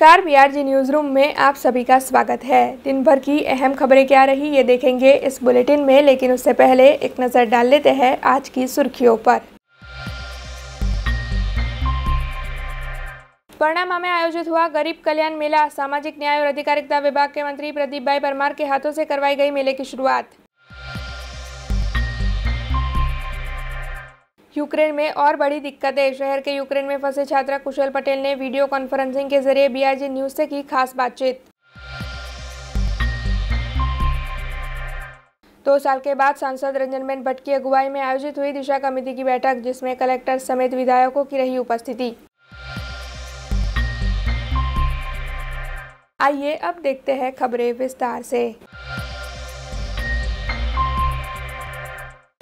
नमस्कार BRG news room में आप सभी का स्वागत है। दिन भर की अहम खबरें क्या रही, ये देखेंगे इस बुलेटिन में, लेकिन उससे पहले एक नज़र डाल लेते हैं आज की सुर्खियों पर। परिणामा में आयोजित हुआ गरीब कल्याण मेला, सामाजिक न्याय और अधिकारिता विभाग के मंत्री प्रदीप भाई परमार के हाथों से करवाई गई मेले की शुरुआत। यूक्रेन में और बड़ी दिक्कतें शहर के यूक्रेन में फंसे छात्रा कुशल पटेल ने वीडियो कॉन्फ्रेंसिंग के ज़रिए बीआरजी न्यूज़ से की खास बातचीत। दो साल के बाद सांसद रंजनबेन भट्ट की अगुवाई में आयोजित हुई दिशा कमेटी की बैठक, जिसमें कलेक्टर समेत विधायकों की रही उपस्थिति। आइए अब देखते हैं खबरें विस्तार से।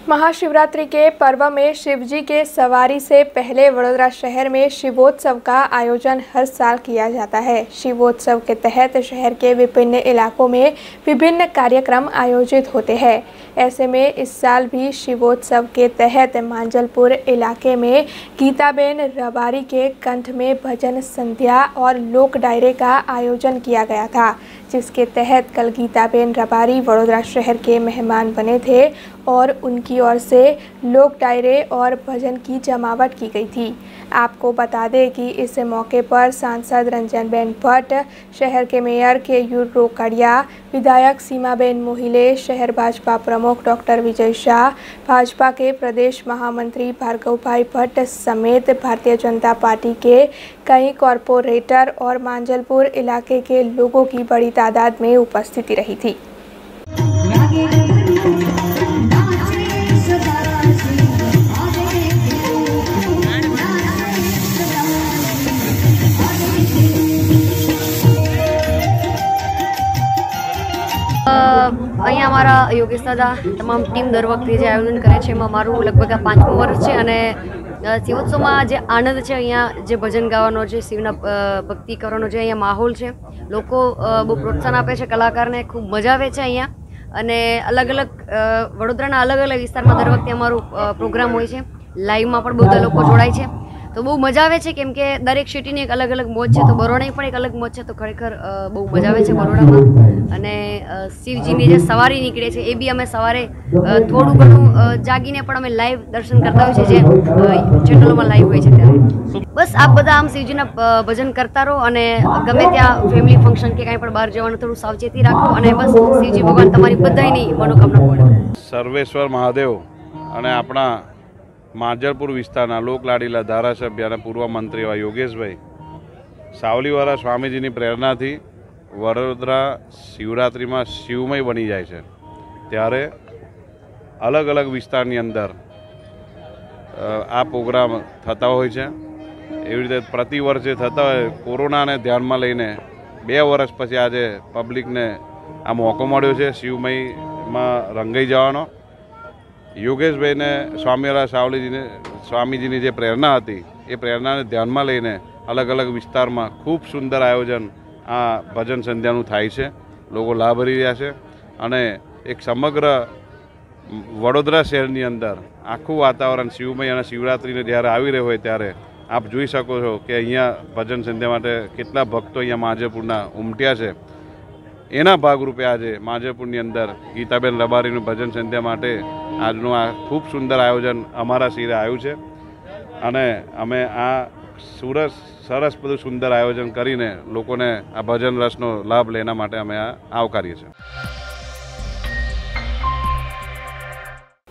महाशिवरात्रि के पर्व में शिवजी के सवारी से पहले वडोदरा शहर में शिवोत्सव का आयोजन हर साल किया जाता है। शिवोत्सव के तहत शहर के विभिन्न इलाकों में विभिन्न कार्यक्रम आयोजित होते हैं। ऐसे में इस साल भी शिवोत्सव के तहत मांजलपुर इलाके में गीताबेन रबारी के कंठ में भजन संध्या और लोक डायरे का आयोजन किया गया था, जिसके तहत कल गीताबेन रबारी वडोदरा शहर के मेहमान बने थे और उनकी ओर से लोक डायरे और भजन की जमावट की गई थी। आपको बता दें कि इस मौके पर सांसद रंजनबेन भट्ट, शहर के मेयर के यूर रोकड़िया विधायक सीमाबेन मोहिले, शहर भाजपा प्रमुख डॉक्टर विजय शाह, भाजपा के प्रदेश महामंत्री भार्गव भाई भट्ट समेत भारतीय जनता पार्टी के कई कॉरपोरेटर और मांजलपुर इलाके के लोगों की बड़ी तादाद में उपस्थिति रही थी। અહીંયા અમારા યોગેશ દાદા તમામ ટીમ દર વખતે જે આયોજન કરે છે, એમાં મારું લગભગ આ પાંચમું વર્ષ છે અને શિવોત્સવમાં જે આનંદ છે અહીંયા, જે ભજન ગાવાનો છે, શિવના ભક્તિ કરવાનો જે અહીંયા માહોલ છે, લોકો બહુ પ્રોત્સાહન આપે છે, કલાકારને ખૂબ મજા આવે છે અહીંયા. અને અલગ અલગ વડોદરાના અલગ અલગ વિસ્તારમાં દર વખતે અમારું પ્રોગ્રામ હોય છે. લાઈવમાં પણ બધા લોકો જોડાય છે. તો બહુ મજા આવે છે કેમ કે દરેક સિટીની એક અલગ અલગ મોજ છે. તો બરોડાની પણ એક અલગ મોજ છે. તો ખરેખર બહુ મજા આવે છે બરોડામાં. અને શિવજીની જે સવારી નીકળે છે એ બી અમે સવારે થોડું ઘણું જાગીને પણ અમે લાઈવ દર્શન કરતા હોઈએ છીએ. જે ચેનલોમાં લાઈવ હોય છે ત્યારે બસ આપ બધા આમ શિવજીના ભજન કરતા રહો અને ગમે ત્યાં ફેમિલી ફંક્શન કે કાંઈ પણ બહાર જવાનું થોડું સાવચેતી રાખો અને બસ શિવજી ભગવાન તમારી બધાની મનોકામના પૂર્ણ. સર્વેશ્વર મહાદેવ અને આપણા માંજરપુર વિસ્તારના લોકલાડીલા ધારાસભ્ય અને પૂર્વ મંત્રી એવા યોગેશભાઈ સાવલીવાળા સ્વામીજીની પ્રેરણાથી વડોદરા શિવરાત્રિમાં શિવમય બની જાય છે. ત્યારે અલગ અલગ વિસ્તારની અંદર આ પ્રોગ્રામ થતા હોય છે. એવી રીતે પ્રતિ વર્ષે થતા હોય, કોરોનાને ધ્યાનમાં લઈને બે વર્ષ પછી આજે પબ્લિકને આ મોકો મળ્યો છે શિવમયમાં રંગાઈ જવાનો. યોગેશભાઈને સ્વામિવાલા સાવલીજીને સ્વામીજીની જે પ્રેરણા હતી, એ પ્રેરણાને ધ્યાનમાં લઈને અલગ અલગ વિસ્તારમાં ખૂબ સુંદર આયોજન આ ભજન સંધ્યાનું થાય છે. લોકો લાભ રહ્યા છે અને એક સમગ્ર વડોદરા શહેરની અંદર આખું વાતાવરણ શિવમય અને શિવરાત્રિને જ્યારે આવી રહ્યો હોય ત્યારે આપ જોઈ શકો છો કે અહીંયા ભજન સંધ્યા માટે કેટલા ભક્તો અહીંયા માજેપુરના ઉમટ્યા છે. એના ભાગરૂપે આજે માજેપુરની અંદર ગીતાબેન રબારીનું ભજન સંધ્યા માટે આજનું આ ખૂબ સુંદર આયોજન અમારા શિરે આવ્યું છે. અને અમે આ સુરસ, સરસ બધું સુંદર આયોજન કરીને લોકોને આ ભજન રસનો લાભ લેના માટે અમે આ આવકારીએ છીએ.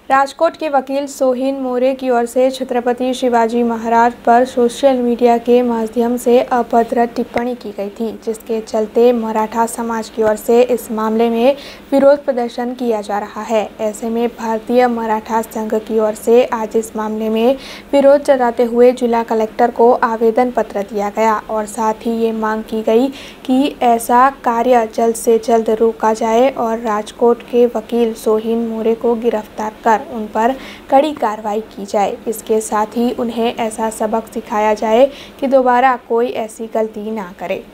राजकोट के वकील सोहिन मोरे की ओर से छत्रपति शिवाजी महाराज पर सोशल मीडिया के माध्यम से अभद्र टिप्पणी की गई थी, जिसके चलते मराठा समाज की ओर से इस मामले में विरोध प्रदर्शन किया जा रहा है। ऐसे में भारतीय मराठा संघ की ओर से आज इस मामले में विरोध जताते हुए जिला कलेक्टर को आवेदन पत्र दिया गया और साथ ही ये मांग की गई कि ऐसा कार्य जल्द से जल्द रोका जाए और राजकोट के वकील सोहिन मोरे को गिरफ़्तार कर उन पर कड़ी कार्रवाई की जाए इसके साथ ही उन्हें ऐसा सबक सिखाया जाए कि दोबारा कोई ऐसी गलती ना करे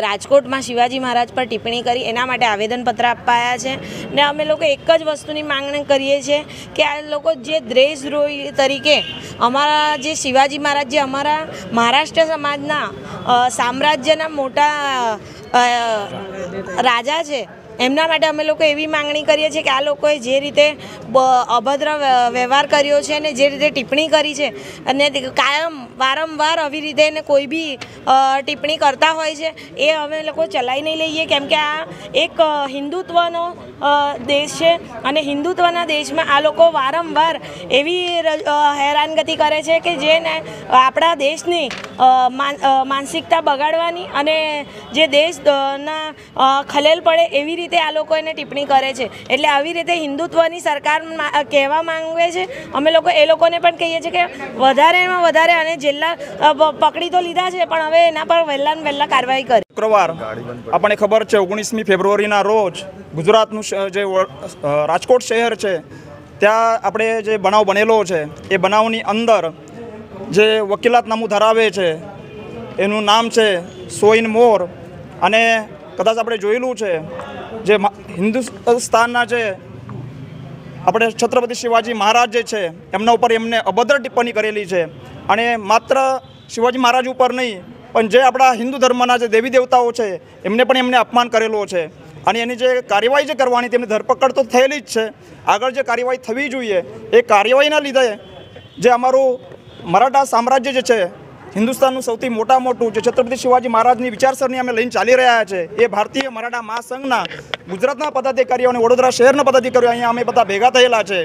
રાજકોટમાં શિવાજી મહારાજ પર ટિપ્પણી કરી, એના માટે આવેદનપત્ર અપાયા છે. ને અમે લોકો એક જ વસ્તુની માંગણી કરીએ છીએ કે આ લોકો જે દ્રેશદ્રોહી તરીકે અમારા જે શિવાજી મહારાજ જે અમારા મહારાષ્ટ્ર સમાજના સામ્રાજ્યના મોટા રાજા છે, એમના માટે અમે લોકો એવી માંગણી કરીએ છીએ કે આ લોકોએ જે રીતે અભદ્ર વ્યવહાર કર્યો છે અને જે રીતે ટિપ્પણી કરી છે અને કાયમ વારંવાર આવી રીતે એને કોઈ બી ટિપ્પણી કરતા હોય છે. એ અમે લોકો ચલાવી નહીં લઈએ. કેમ કે આ એક હિન્દુત્વનો દેશ છે અને હિન્દુત્વના દેશમાં આ લોકો વારંવાર એવી હેરાનગતિ કરે છે કે જેને આપણા દેશની માનસિકતા બગાડવાની અને જે દેશ અ, ના અ, ખલેલ પડે એવી રીતે આ લોકો એને ટિપ્પણી કરે છે. એટલે આવી રીતે હિન્દુત્વની સરકાર કહેવા માંગે છે. અમે લોકો એ લોકોને પણ કહીએ છીએ કે વધારેમાં વધારે અને જેલના પ- પકડી તો લીધા છે, પણ હવે એના પર વહેલા ને વહેલા કાર્યવાહી કરી. શુક્રવાર આપણને ખબર છે, ઓગણીસમી ફેબ્રુઆરીના રોજ ગુજરાતનું જે રાજકોટ શહેર છે, ત્યાં આપણે જે બનાવ બનેલો છે, એ બનાવની અંદર જે વકીલાતનામું ધરાવે છે, એનું નામ છે સોઈન મોર. અને કદાચ આપણે જોયેલું છે, જે હિન્દુસ્તાનના જે આપણે છત્રપતિ શિવાજી મહારાજ જે છે, એમના ઉપર એમને અભદ્ર ટિપ્પણી કરેલી છે. અને માત્ર શિવાજી મહારાજ ઉપર નહીં, પણ જે આપણા હિન્દુ ધર્મના જે દેવી દેવતાઓ છે, એમને પણ એમને અપમાન કરેલો છે. અને એની જે કાર્યવાહી જે કરવાની તેમની ધરપકડ તો થયેલી જ છે. આગળ જે કાર્યવાહી થવી જોઈએ, એ કાર્યવાહીના લીધે જે અમારું મરાઠા સામ્રાજ્ય જે છે હિન્દુસ્તાનનું સૌથી મોટા મોટું જે છત્રપતિ શિવાજી મહારાજની વિચારસરણી અમે લઈને ચાલી રહ્યા છે, એ ભારતીય મરાઠા મહાસંઘના ગુજરાતના પદાધિકારીઓ અને વડોદરા શહેરના પદાધિકારીઓ અહીંયા અમે બધા ભેગા થયેલા છે.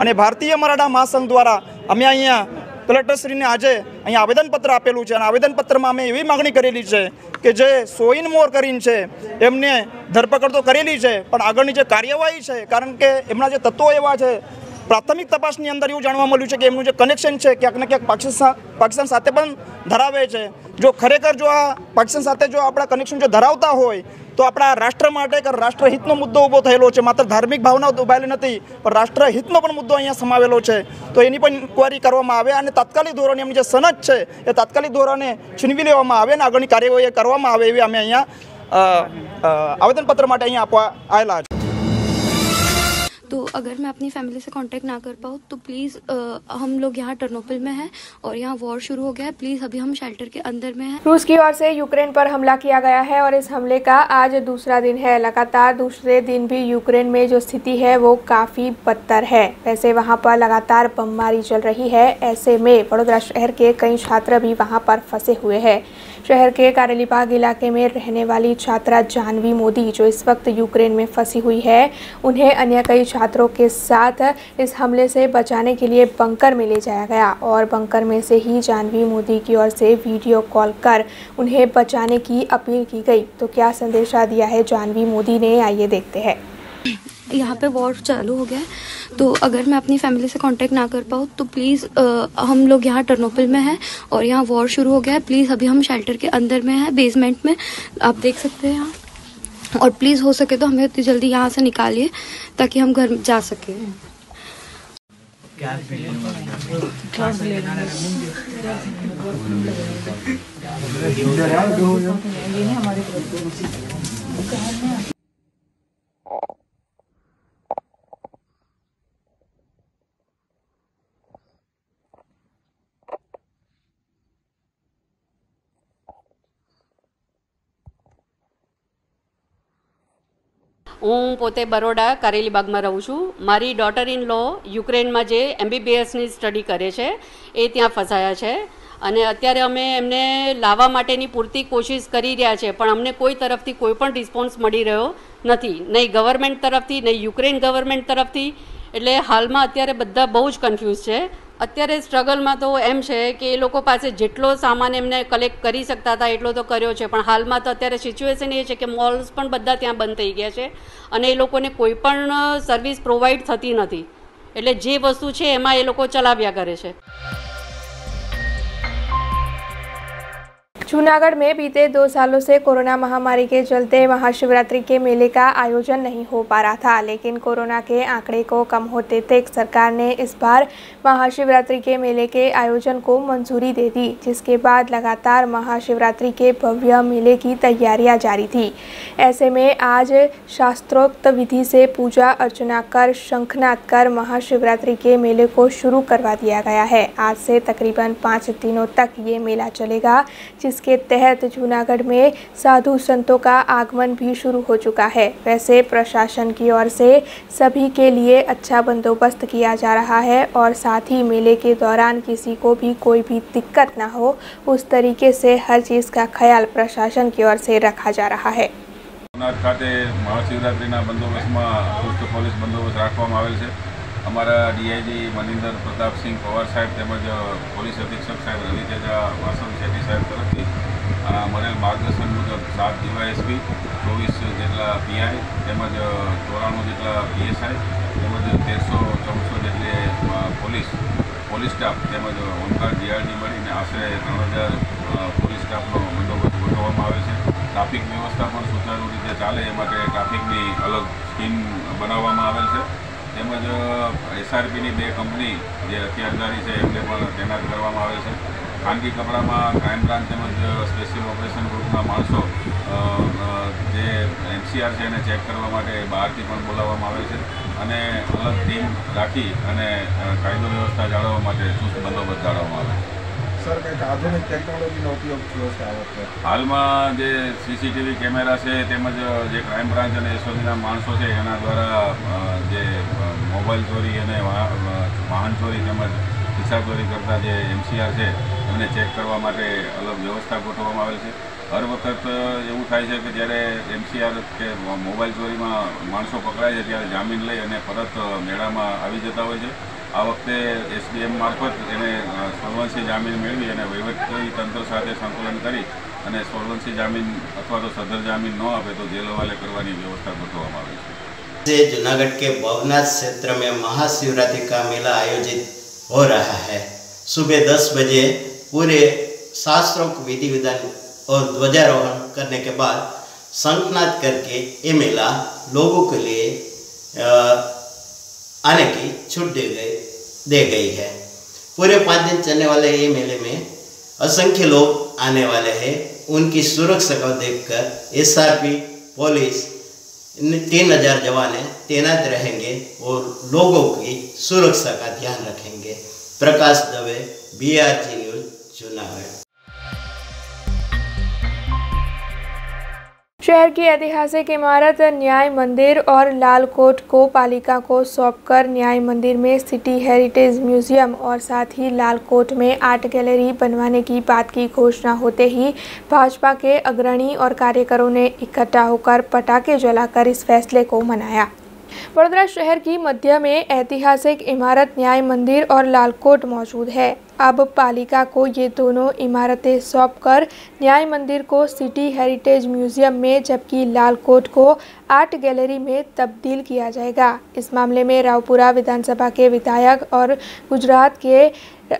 અને ભારતીય મરાઠા મહાસંઘ દ્વારા અમે અહીંયા કલેક્ટરશ્રીને આજે અહીંયા આવેદનપત્ર આપેલું છે અને આવેદનપત્રમાં અમે એવી માગણી કરેલી છે કે જે સોઈન મોર કરીને છે, એમને ધરપકડ તો કરેલી છે, પણ આગળની જે કાર્યવાહી છે, કારણ કે એમના જે તત્વો એવા છે પ્રાથમિક તપાસની અંદર એવું જાણવા મળ્યું છે કે એમનું જે કનેક્શન છે, ક્યાંક ને ક્યાંક પાકિસ્તાન પાકિસ્તાન સાથે પણ ધરાવે છે. જો ખરેખર જો આ પાકિસ્તાન સાથે જો આપણા કનેક્શન જો ધરાવતા હોય, તો આપણા રાષ્ટ્ર માટે કે રાષ્ટ્રહિતનો મુદ્દો ઊભો થયેલો છે. માત્ર ધાર્મિક ભાવના દુભાયેલી નથી, પણ રાષ્ટ્રહિતનો પણ મુદ્દો અહીંયા સમાવેલો છે. તો એની પણ ઇન્કવાયરી કરવામાં આવે અને તાત્કાલિક ધોરણે એમની જે સનદ છે, એ તાત્કાલિક ધોરણે છીનવી લેવામાં આવે અને આગળની કાર્યવાહી કરવામાં આવે એવી અમે અહીંયા આવેદનપત્ર માટે અહીંયા આપવા આવેલા છે. तो अगर मैं अपनी फैमिली से कांटेक्ट ना कर पाऊँ तो प्लीज़ हम लोग यहाँ टर्नोपिल में हैं और यहाँ वॉर शुरू हो गया है। प्लीज़ अभी हम शेल्टर के अंदर में हैं। रूस की ओर से यूक्रेन पर हमला किया गया है और इस हमले का आज दूसरा दिन है। लगातार दूसरे दिन भी यूक्रेन में जो स्थिति है, वो काफ़ी बदतर है। वैसे वहाँ पर लगातार बमबारी चल रही है। ऐसे में वडोदरा शहर के कई छात्र भी वहाँ पर फंसे हुए हैं। शहर के कारेलीबाग इलाके में रहने वाली छात्रा जानवी मोदी, जो इस वक्त यूक्रेन में फंसी हुई है, उन्हें अन्य कई छात्रों के साथ इस हमले से बचाने के लिए बंकर में ले जाया गया और बंकर में से ही जानवी मोदी की ओर से वीडियो कॉल कर उन्हें बचाने की अपील की गई। तो क्या संदेशा दिया है? जानवी मोदी ने, आइए देखते हैं। यहाँ पे वॉर चालू हो गया है। तो अगर मैं अपनी फैमिली से कांटेक्ट ना कर पाऊँ तो प्लीज़ हम लोग यहाँ टर्नोपिल में हैं और यहाँ वॉर शुरू हो गया है। प्लीज़ अभी हम शेल्टर के अंदर में हैं बेसमेंट में। आप देख सकते हैं यहाँ। और प्लीज़ हो सके तो हमें उतनी जल्दी यहाँ से निकालिए, ताकि हम घर जा सकें। હું પોતે બરોડા કારેલીબાગમાં રહું છું. મારી ડોટર ઇન લો યુક્રેનમાં જે એમબીબીએસની સ્ટડી કરે છે, એ ત્યાં ફસાયા છે. અને અત્યારે અમે એમને લાવવા માટેની પૂરતી કોશિશ કરી રહ્યા છે, પણ અમને કોઈ તરફથી કોઈ પણ રિસ્પોન્સ મળી રહ્યો નથી. નહીં ગવર્મેન્ટ તરફથી, નહીં યુક્રેન ગવર્મેન્ટ તરફથી. એટલે હાલમાં અત્યારે બધા બહુ જ કન્ફ્યુઝ છે. અત્યારે સ્ટ્રગલમાં તો એમ છે કે એ લોકો પાસે જેટલો સામાન એમને કલેક્ટ કરી શકતા હતા, એટલો તો કર્યો છે. પણ હાલમાં તો અત્યારે સિચ્યુએશન એ છે કે મોલ્સ પણ બધા ત્યાં બંધ થઈ ગયા છે અને એ લોકોને કોઈ પણ સર્વિસ પ્રોવાઈડ થતી નથી. એટલે જે વસ્તુ છે એમાં એ લોકો ચલાવ્યા કરે છે. जूनागढ़ में बीते दो सालों से कोरोना महामारी के चलते महाशिवरात्रि के मेले का आयोजन नहीं हो पा रहा था, लेकिन कोरोना के आंकड़े को कम होते तक सरकार ने इस बार महाशिवरात्रि के मेले के आयोजन को मंजूरी दे दी, जिसके बाद लगातार महाशिवरात्रि के भव्य मेले की तैयारियाँ जारी थी। ऐसे में आज शास्त्रोक्त विधि से पूजा अर्चना कर शंखनाद कर महाशिवरात्रि के मेले को शुरू करवा दिया गया है। आज से तकरीबन पाँच दिनों तक ये मेला चलेगा जिसके तहत जूनागढ़ में साधु संतों का आगमन भी शुरू हो चुका है वैसे प्रशासन की ओर से सभी के लिए अच्छा बंदोबस्त किया जा रहा है और साथ ही मेले के दौरान किसी को भी कोई भी दिक्कत ना हो उस तरीके से हर चीज़ का ख्याल प्रशासन की ओर से रखा जा रहा है સોમનાથ ખાતે મહાશિવરાત્રિના બંદોબસ્તમાં ચુસ્ત પોલીસ બંદોબસ્ત રાખવામાં આવેલ છે અમારા ડીઆઈજી મનિંદર પ્રતાપસિંહ પવાર સાહેબ તેમજ પોલીસ અધિક્ષક સાહેબ રવિ તેજા વાસણ શેટ્ટી સાહેબ તરફથી આ મળેલ માર્ગદર્શન મુજબ સાત ડીવાયએસપી ચોવીસ જેટલા પીઆઈ તેમજ ચોરાણું જેટલા પીએસઆઈ તેમજ તેરસો ચૌદસો જેટલી પોલીસ પોલીસ સ્ટાફ તેમજ હોમગાર્ડ જીઆરડી મળીને આશરે ત્રણ હજાર પોલીસ સ્ટાફનો બંદોબસ્ત ગોઠવવામાં આવે છે. ટ્રાફિક વ્યવસ્થા પણ સુચારુ રીતે ચાલે એ માટે ટ્રાફિકની અલગ સ્કીમ બનાવવામાં આવેલ છે. તેમજ એસઆરપીની બે કંપની જે હથિયારધારી છે એમને પણ તૈનાત કરવામાં આવે છે. ખાનગી કપડામાં ક્રાઇમ બ્રાન્ચ તેમજ સ્પેશિયલ ઓપરેશન ગ્રુપના માણસો જે એનસીઆર છે એને ચેક કરવા માટે બહારથી પણ બોલાવવામાં આવે છે અને અલગ ટીમ રાખી અને કાયદો વ્યવસ્થા જાળવવા માટે ચુસ્ત બંદોબસ્ત જાળવવામાં આવે છે. આધુનિક ટેકનોલોજીનો ઉપયોગ થયો છે આ વખતે? હાલમાં જે સીસીટીવી કેમેરા છે તેમજ જે ક્રાઇમ બ્રાન્ચ અને એસઓજીના માણસો છે એના દ્વારા જે મોબાઈલ ચોરી અને વાહન ચોરી તેમજ ખિસ્સા ચોરી કરતા જે એમસીઆર છે એમને ચેક કરવા માટે અલગ વ્યવસ્થા ગોઠવવામાં આવેલ છે હર વખત એવું થાય છે કે જ્યારે એમસીઆર કે મોબાઈલ ચોરીમાં માણસો પકડાય છે ત્યારે જામીન લઈ અને પરત મેળામાં આવી જતા હોય છે આ વખતે એસડીએમ મારફત એને સોલવન્સી જામીન મેળવી અને વહીવટી તંત્ર સાથે સંકલન કરી અને સોલવન્સી જામીન અથવા તો સદર જામીન ન આપે તો જેલ હવાલે કરવાની व्यवस्था ગોઠવવામાં આવી છે से जूनागढ़ के भवनाथ क्षेत्र में महाशिवरात्रि का मेला आयोजित हो रहा है। सुबह दस बजे पूरे शास्त्रों को विधि विधान और ध्वजारोहण करने के बाद शंखनाद करके ये मेला लोगों के लिए आने की छूट दे गई दे गई है। पूरे पाँच दिन चलने वाले ये मेले में असंख्य लोग आने वाले हैं। उनकी सुरक्षा को देखकर एसआरपी, पुलिस तीन हज़ार जवान तैनात रहेंगे और लोगों की सुरक्षा का ध्यान रखेंगे। Prakash Dave B R G news, Junagadh. शहर की ऐतिहासिक इमारत न्याय मंदिर और लालकोट को पालिका को सौंपकर न्याय मंदिर में सिटी हेरिटेज म्यूज़ियम और साथ ही लालकोट में आर्ट गैलरी बनवाने की बात की घोषणा होते ही भाजपा के अग्रणी और कार्यकरों ने इकट्ठा होकर पटाखे जलाकर इस फैसले को मनाया। वडोदरा शहर की मध्य में ऐतिहासिक इमारत न्याय मंदिर और लालकोट मौजूद है अब पालिका को ये दोनों इमारतें सौंपकर न्याय मंदिर को सिटी हेरिटेज म्यूज़ियम में, जबकि लाल कोट को आर्ट गैलरी में तब्दील किया जाएगा। इस मामले में रावपुरा विधानसभा के विधायक और गुजरात के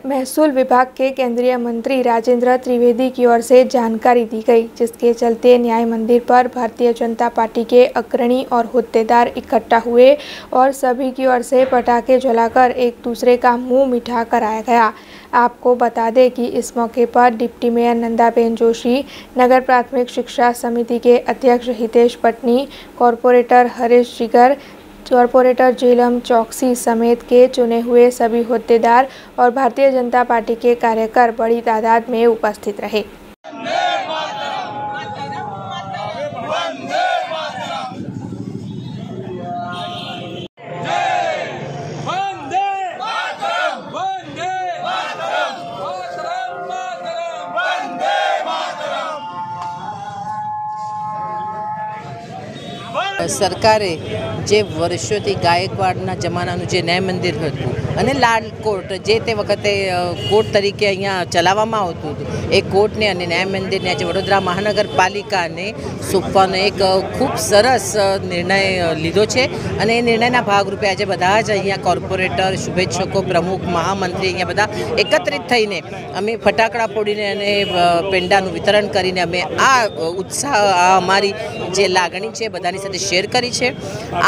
महसूल विभाग के केंद्रीय मंत्री राजेंद्र त्रिवेदी की ओर से जानकारी दी गई, जिसके चलते न्याय मंदिर पर भारतीय जनता पार्टी के अग्रणी और होद्देदार इकट्ठा हुए और सभी की ओर से पटाखे जलाकर एक दूसरे का मुँह मिठा कराया गया। आपको बता दें कि इस मौके पर डिप्टी मेयर नंदाबेन जोशी, नगर प्राथमिक शिक्षा समिति के अध्यक्ष हितेश पटनी, कॉरपोरेटर हरीश जिगर, कॉरपोरेटर झेलम चौकसी समेत के चुने हुए सभी होद्देदार और भारतीय जनता पार्टी के कार्यकर बड़ी तादाद में उपस्थित रहे। સરકારે જે વર્ષોથી ગાયકવાડના જમાનાનું જે ન્યાય મંદિર હતું અને લાલ કોર્ટ જે તે વખતે કોર્ટ તરીકે અહીંયા ચલાવવામાં આવતું હતું. એ કોર્ટને અને ન્યાય મંદિરને આજે વડોદરા મહાનગરપાલિકાને સોંપવાનો એક ખૂબ સરસ નિર્ણય લીધો છે. અને એ નિર્ણયના ભાગરૂપે આજે બધા જ અહીંયા કોર્પોરેટર, શુભેચ્છકો, પ્રમુખ, મહામંત્રી અહીંયા બધા એકત્રિત થઈને અમે ફટાકડા ફોડીને અને પેંડાનું વિતરણ કરીને અમે આ ઉત્સાહ, આ અમારી જે લાગણી છે બધાની સાથે શેર કરી છે.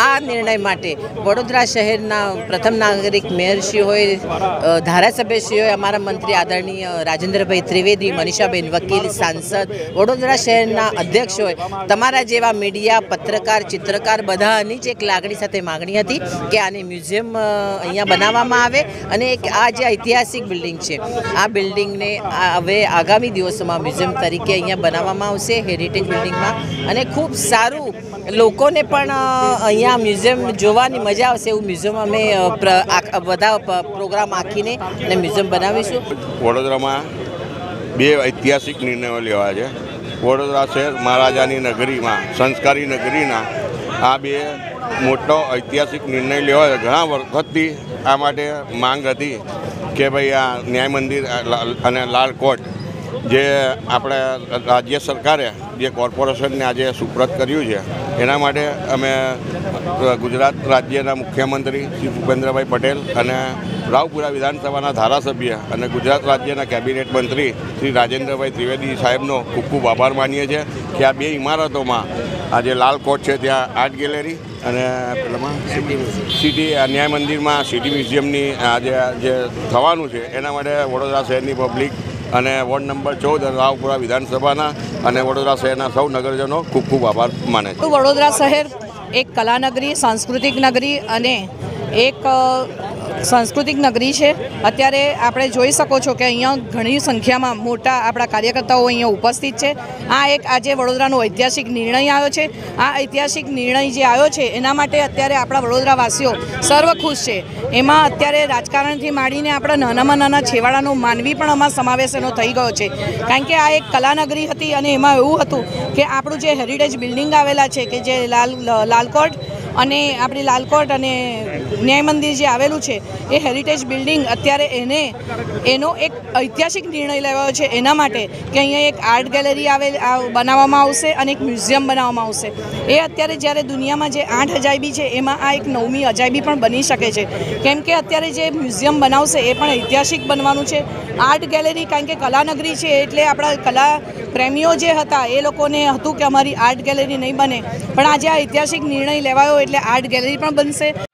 આ નિર્ણય માટે વડોદરા શહેરના પ્રથમ નાગરિક મેયરશ્રી હોય ધારાસભ્યશ્રી અમારા મંત્રી આદરણીય રાજેન્દ્રભાઈ ત્રિવેદી, મનીષાબેન વકીલ, સાંસદ, વડોદરા શહેરના અધ્યક્ષ હોય, તમારા જેવા મીડિયા, પત્રકાર, ચિત્રકાર બધાની જ એક લાગણી સાથે માગણી હતી કે આને મ્યુઝિયમ અહીંયા બનાવવામાં આવે અને એક આ જે ઐતિહાસિક બિલ્ડિંગ છે, આ બિલ્ડિંગને હવે આગામી દિવસોમાં મ્યુઝિયમ તરીકે અહીંયા બનાવવામાં આવશે, હેરિટેજ બિલ્ડિંગમાં અને ખૂબ સારું લોકોને પણ અહીંયા મ્યુઝિયમ જોવાની મજા આવશે એવું મ્યુઝિયમ અમે બધા પ્રોગ્રામ આખીને અને મ્યુઝિયમ બનાવીશું. વડોદરામાં બે ઐતિહાસિક નિર્ણયો લેવા છે. વડોદરા શહેર મહારાજાની નગરીમાં, સંસ્કારી નગરીના આ બે મોટો ઐતિહાસિક નિર્ણય લેવા છે. ઘણા વખતથી આ માટે માંગ હતી કે ભાઈ આ ન્યાય મંદિર અને લાલ કોટ જે આપણે રાજ્ય સરકારે જે કોર્પોરેશનને આજે સુપ્રત કર્યું છે એના માટે અમે ગુજરાત રાજ્યના મુખ્યમંત્રી શ્રી ભૂપેન્દ્રભાઈ પટેલ અને રાવપુરા વિધાનસભાના ધારાસભ્ય અને ગુજરાત રાજ્યના કેબિનેટ મંત્રી શ્રી રાજેન્દ્રભાઈ ત્રિવેદી સાહેબનો ખૂબ ખૂબ આભાર માનીએ છીએ કે આ બે ઇમારતોમાં આજે લાલ કોટ છે ત્યાં આર્ટ ગેલેરી અને પેલામાં સિટી ન્યાય મંદિરમાં સિટી મ્યુઝિયમની આજે જે થવાનું છે એના માટે વડોદરા શહેરની પબ્લિક અને વોર્ડ નંબર ચૌદ રાવપુરા વિધાનસભાના અને વડોદરા શહેરના સૌ નગરજનો ખૂબ ખૂબ આભાર માને છે. વડોદરા શહેર એક કલાનગરી, સાંસ્કૃતિક નગરી અને એક સાંસ્કૃતિક નગરી છે. અત્યારે આપણે જોઈ શકો છો કે અહીંયા ઘણી સંખ્યામાં મોટા આપણા કાર્યકર્તાઓ અહીંયા ઉપસ્થિત છે. આ એક આજે વડોદરાનો ઐતિહાસિક નિર્ણય આવ્યો છે. આ ઐતિહાસિક નિર્ણય જે આવ્યો છે, એના માટે અત્યારે આપણા વડોદરાવાસીઓ સર્વ ખુશ છે. એમાં અત્યારે રાજકારણથી માંડીને આપણા નાનામાં નાના છેવાડાનો માનવી પણ આમાં સમાવેશ એનો થઈ ગયો છે. કારણ કે આ એક કલાનગરી હતી અને એમાં એવું હતું કે આપણું જે હેરિટેજ બિલ્ડિંગ આવેલા છે, કે જે લાલ લાલકોટ અને આપણી લાલકોટ અને ન્યાય મંદિર જે આવેલું છે, એ હેરિટેજ બિલ્ડિંગ અત્યારે એને, એનો એક ઐતિહાસિક નિર્ણય લેવાયો છે. એના માટે કે અહીંયા એક આર્ટ ગેલેરી આવે બનાવવામાં આવશે અને એક મ્યુઝિયમ બનાવવામાં આવશે. એ અત્યારે જ્યારે દુનિયામાં જે આઠ અજાયબી છે, એમાં આ એક નવમી અજાયબી પણ બની શકે છે. કેમ કે અત્યારે જે મ્યુઝિયમ બનાવશે, એ પણ ઐતિહાસિક બનવાનું છે. આર્ટ ગેલેરી કારણ કે કલાનગરી છે, એટલે આપણા કલા પ્રેમીઓ જે હતા, એ લોકોને હતું કે અમારી આર્ટ ગેલેરી નહીં બને. પણ આજે આ ઐતિહાસિક નિર્ણય લેવાયો એટલે આર્ટ ગેલેરી પણ બનશે.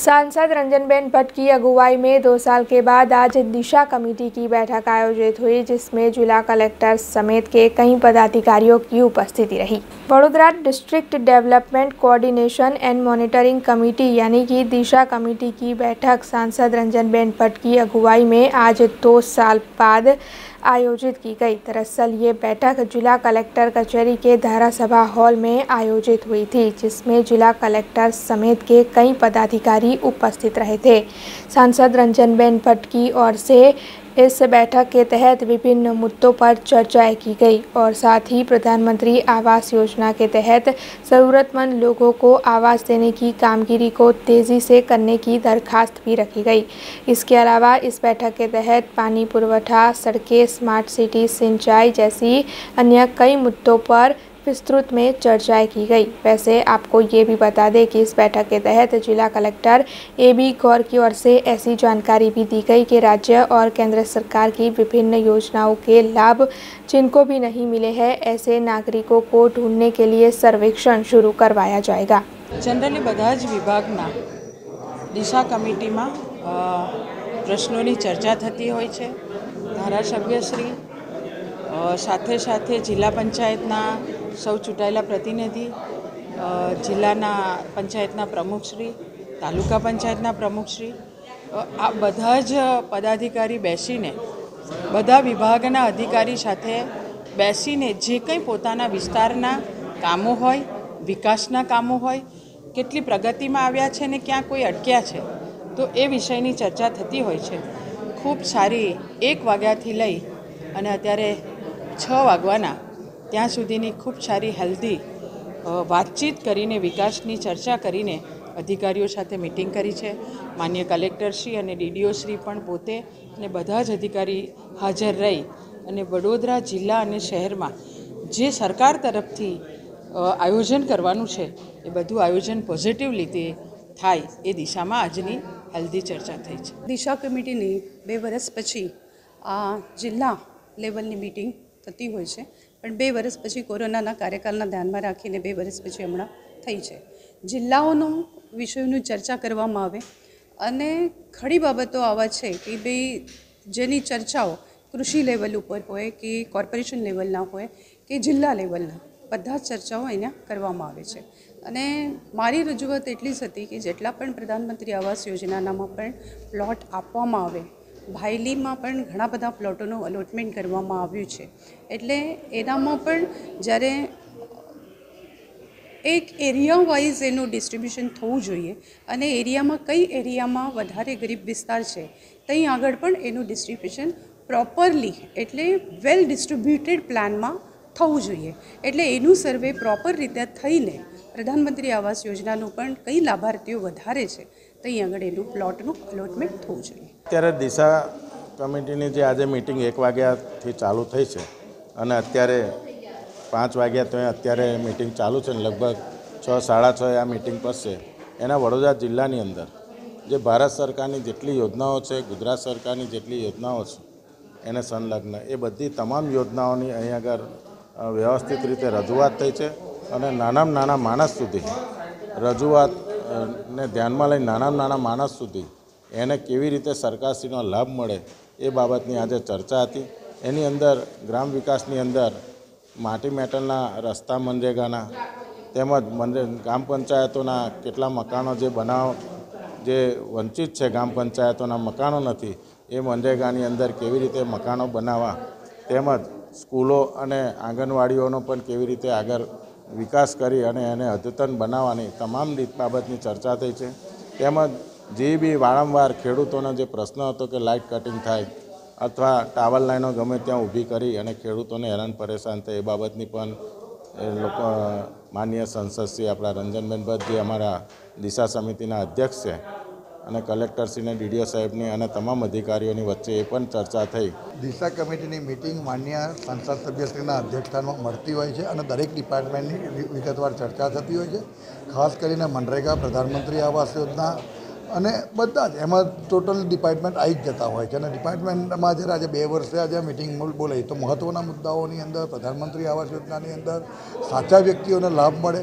सांसद रंजनबेन भट्ट की अगुवाई में दो साल के बाद आज दिशा कमेटी की बैठक आयोजित हुई, जिसमें जिला कलेक्टर समेत के कई पदाधिकारियों की उपस्थिति रही। Vadodara district development coordination and monitoring committee, यानी कि दिशा कमेटी की बैठक सांसद रंजनबेन भट्ट की अगुवाई में आज दो साल बाद आयोजित की गई। दरअसल ये बैठक जिला कलेक्टर कचहरी के धारा सभा हॉल में आयोजित हुई थी, जिसमें जिला कलेक्टर समेत के कई पदाधिकारी उपस्थित रहे थे। सांसद रंजनबेन भट्ट की ओर से इस बैठक के तहत विभिन्न मुद्दों पर चर्चाएँ की गई और साथ ही प्रधानमंत्री आवास योजना के तहत ज़रूरतमंद लोगों को आवास देने की कामगिरी को तेज़ी से करने की दरखास्त भी रखी गई। इसके अलावा इस बैठक के तहत पानी पुरवठा, सड़कें, स्मार्ट सिटी, सिंचाई जैसी अन्य कई मुद्दों पर विस्तृत में चर्चाएं की गई वैसे आपको ये भी बता दें कि इस बैठक के तहत जिला कलेक्टर ए बी गौर की ओर से ऐसी जानकारी भी दी गई कि राज्य और केंद्र सरकार की विभिन्न योजनाओं के लाभ जिनको भी नहीं मिले हैं ऐसे नागरिकों को ढूंढने के लिए सर्वेक्षण शुरू करवाया जाएगा જનરલી બધા જ વિભાગના દિશા કમિટીમાં અ, પ્રશ્નોની ચર્ચા થતી હોય છે ધારાસભ્યશ્રી અ, સાથે સાથે જિલ્લા પંચાયતના સૌ ચૂંટાયેલા પ્રતિનિધિ જિલ્લાના પંચાયતના પ્રમુખશ્રી, તાલુકા પંચાયતના પ્રમુખશ્રી આ બધા જ પદાધિકારી બેસીને, બધા વિભાગના અધિકારી સાથે બેસીને જે કંઈ પોતાના વિસ્તારના કામો હોય, વિકાસના કામો હોય, કેટલી પ્રગતિમાં આવ્યા છે ને ક્યાં કોઈ અટક્યા છે, તો એ વિષયની ચર્ચા થતી હોય છે. ખૂબ સારી એક વાગ્યાથી લઈ અને અત્યારે છ વાગવાના ત્યાં સુધીની ખૂબ સારી હેલ્ધી વાતચીત કરીને, વિકાસની ચર્ચા કરીને અધિકારીઓ સાથે મિટિંગ કરી છે. માન્ય કલેક્ટરશ્રી અને ડીડીઓશ્રી પણ પોતે અને બધા જ અધિકારી હાજર રહી અને વડોદરા જિલ્લા અને શહેરમાં જે સરકાર તરફથી આયોજન કરવાનું છે, એ બધું આયોજન પોઝિટિવ રીતે થાય એ દિશામાં આજની હેલ્ધી ચર્ચા થઈ છે. દિશા કમિટીની બે વર્ષ પછી આ જિલ્લા લેવલની મિટિંગ થતી હોય છે. પણ બે વર્ષ પછી કોરોનાના કાર્યકાળના ધ્યાનમાં રાખીને બે વર્ષ પછી હમણાં થઈ છે. જિલ્લાઓનું વિષયોની ચર્ચા કરવામાં આવે અને ઘણી બાબતો આવા છે કે ભાઈ જેની ચર્ચાઓ કૃષિ લેવલ ઉપર હોય કે કોર્પોરેશન લેવલના હોય કે જિલ્લા લેવલના બધા જ ચર્ચાઓ અહીંયા કરવામાં આવે છે. અને મારી રજૂઆત એટલી જ હતી કે જેટલા પણ પ્રધાનમંત્રી આવાસ યોજનાનામાં પણ પ્લોટ આપવામાં આવે ભાયલીમાં પણ ઘણા બધા પ્લોટોનું અલોટમેન્ટ કરવામાં આવ્યું છે. એટલે એનામાં પણ જ્યારે એક એરિયા વાઇઝ એનું ડિસ્ટ્રીબ્યુશન થવું જોઈએ અને એરિયામાં કઈ એરિયામાં વધારે ગરીબ વિસ્તાર છે ત્યાં આગળ પણ એનું ડિસ્ટ્રીબ્યુશન પ્રોપરલી એટલે વેલ ડિસ્ટ્રીબ્યુટેડ પ્લાનમાં થવું જોઈએ. એટલે એનું સર્વે પ્રોપર રીતે થઈને પ્રધાનમંત્રી આવાસ યોજનાનું પણ કઈ લાભાર્થીઓ વધારે છે ત્યાં આગળ એનું પ્લોટનું અલોટમેન્ટ થવું જોઈએ. અત્યારે દિશા કમિટીની જે આજે મિટિંગ એક વાગ્યાથી ચાલુ થઈ છે અને અત્યારે પાંચ વાગ્યા તો અત્યારે મિટિંગ ચાલુ છે ને લગભગ છ, સાડા છ આ મિટિંગ પતશે. એના વડોદરા જિલ્લાની અંદર જે ભારત સરકારની જેટલી યોજનાઓ છે, ગુજરાત સરકારની જેટલી યોજનાઓ છે, એને સંલગ્ન એ બધી તમામ યોજનાઓની અહીં આગળ વ્યવસ્થિત રીતે રજૂઆત થઈ છે અને નાનામાં નાના માણસ સુધી રજૂઆત ને ધ્યાનમાં લઈ નાનામાં નાના માણસ સુધી એને કેવી રીતે સરકારશ્રીનો લાભ મળે એ બાબતની આજે ચર્ચા હતી. એની અંદર ગ્રામ વિકાસની અંદર માટી મેટલના રસ્તા મનરેગાના તેમજ મનરે, ગ્રામ પંચાયતોના કેટલા મકાનો જે બનાવ, જે વંચિત છે ગ્રામ પંચાયતોના મકાનો નથી, એ મનરેગાની અંદર કેવી રીતે મકાનો બનાવવા, તેમજ સ્કૂલો અને આંગણવાડીઓનો પણ કેવી રીતે આગળ વિકાસ કરી અને એને અદ્યતન બનાવવાની તમામ રીત બાબતની ચર્ચા થઈ છે. તેમજ જે બી વારંવાર ખેડૂતોનો જે પ્રશ્ન હતો કે લાઇટ કટિંગ થાય અથવા ટાવર લાઈનો ગમે ત્યાં ઊભી કરી અને ખેડૂતોને હેરાન પરેશાન થાય એ બાબતની પણ એ લોકો માન્ય સંસદશ્રી આપણા રંજનબેન ભટ્ટ જે અમારા દિશા સમિતિના અધ્યક્ષ છે અને કલેક્ટરશ્રીને ડીડીઓ સાહેબની અને તમામ અધિકારીઓની વચ્ચે એ પણ ચર્ચા થઈ. દિશા કમિટીની મિટિંગ માન્ય સંસદ સભ્યશ્રીના અધ્યક્ષસ્થાનમાં મળતી હોય છે અને દરેક ડિપાર્ટમેન્ટની વિગતવાર ચર્ચા થતી હોય છે. ખાસ કરીને મનરેગા પ્રધાનમંત્રી આવાસ યોજના અને બધા જ, એમાં ટોટલ ડિપાર્ટમેન્ટ આવી જ જતા હોય છે. અને ડિપાર્ટમેન્ટમાં જ્યારે આજે બે વર્ષે આજે મિટિંગ બોલાવી તો મહત્ત્વના મુદ્દાઓની અંદર, પ્રધાનમંત્રી આવાસ યોજનાની અંદર સાચા વ્યક્તિઓને લાભ મળે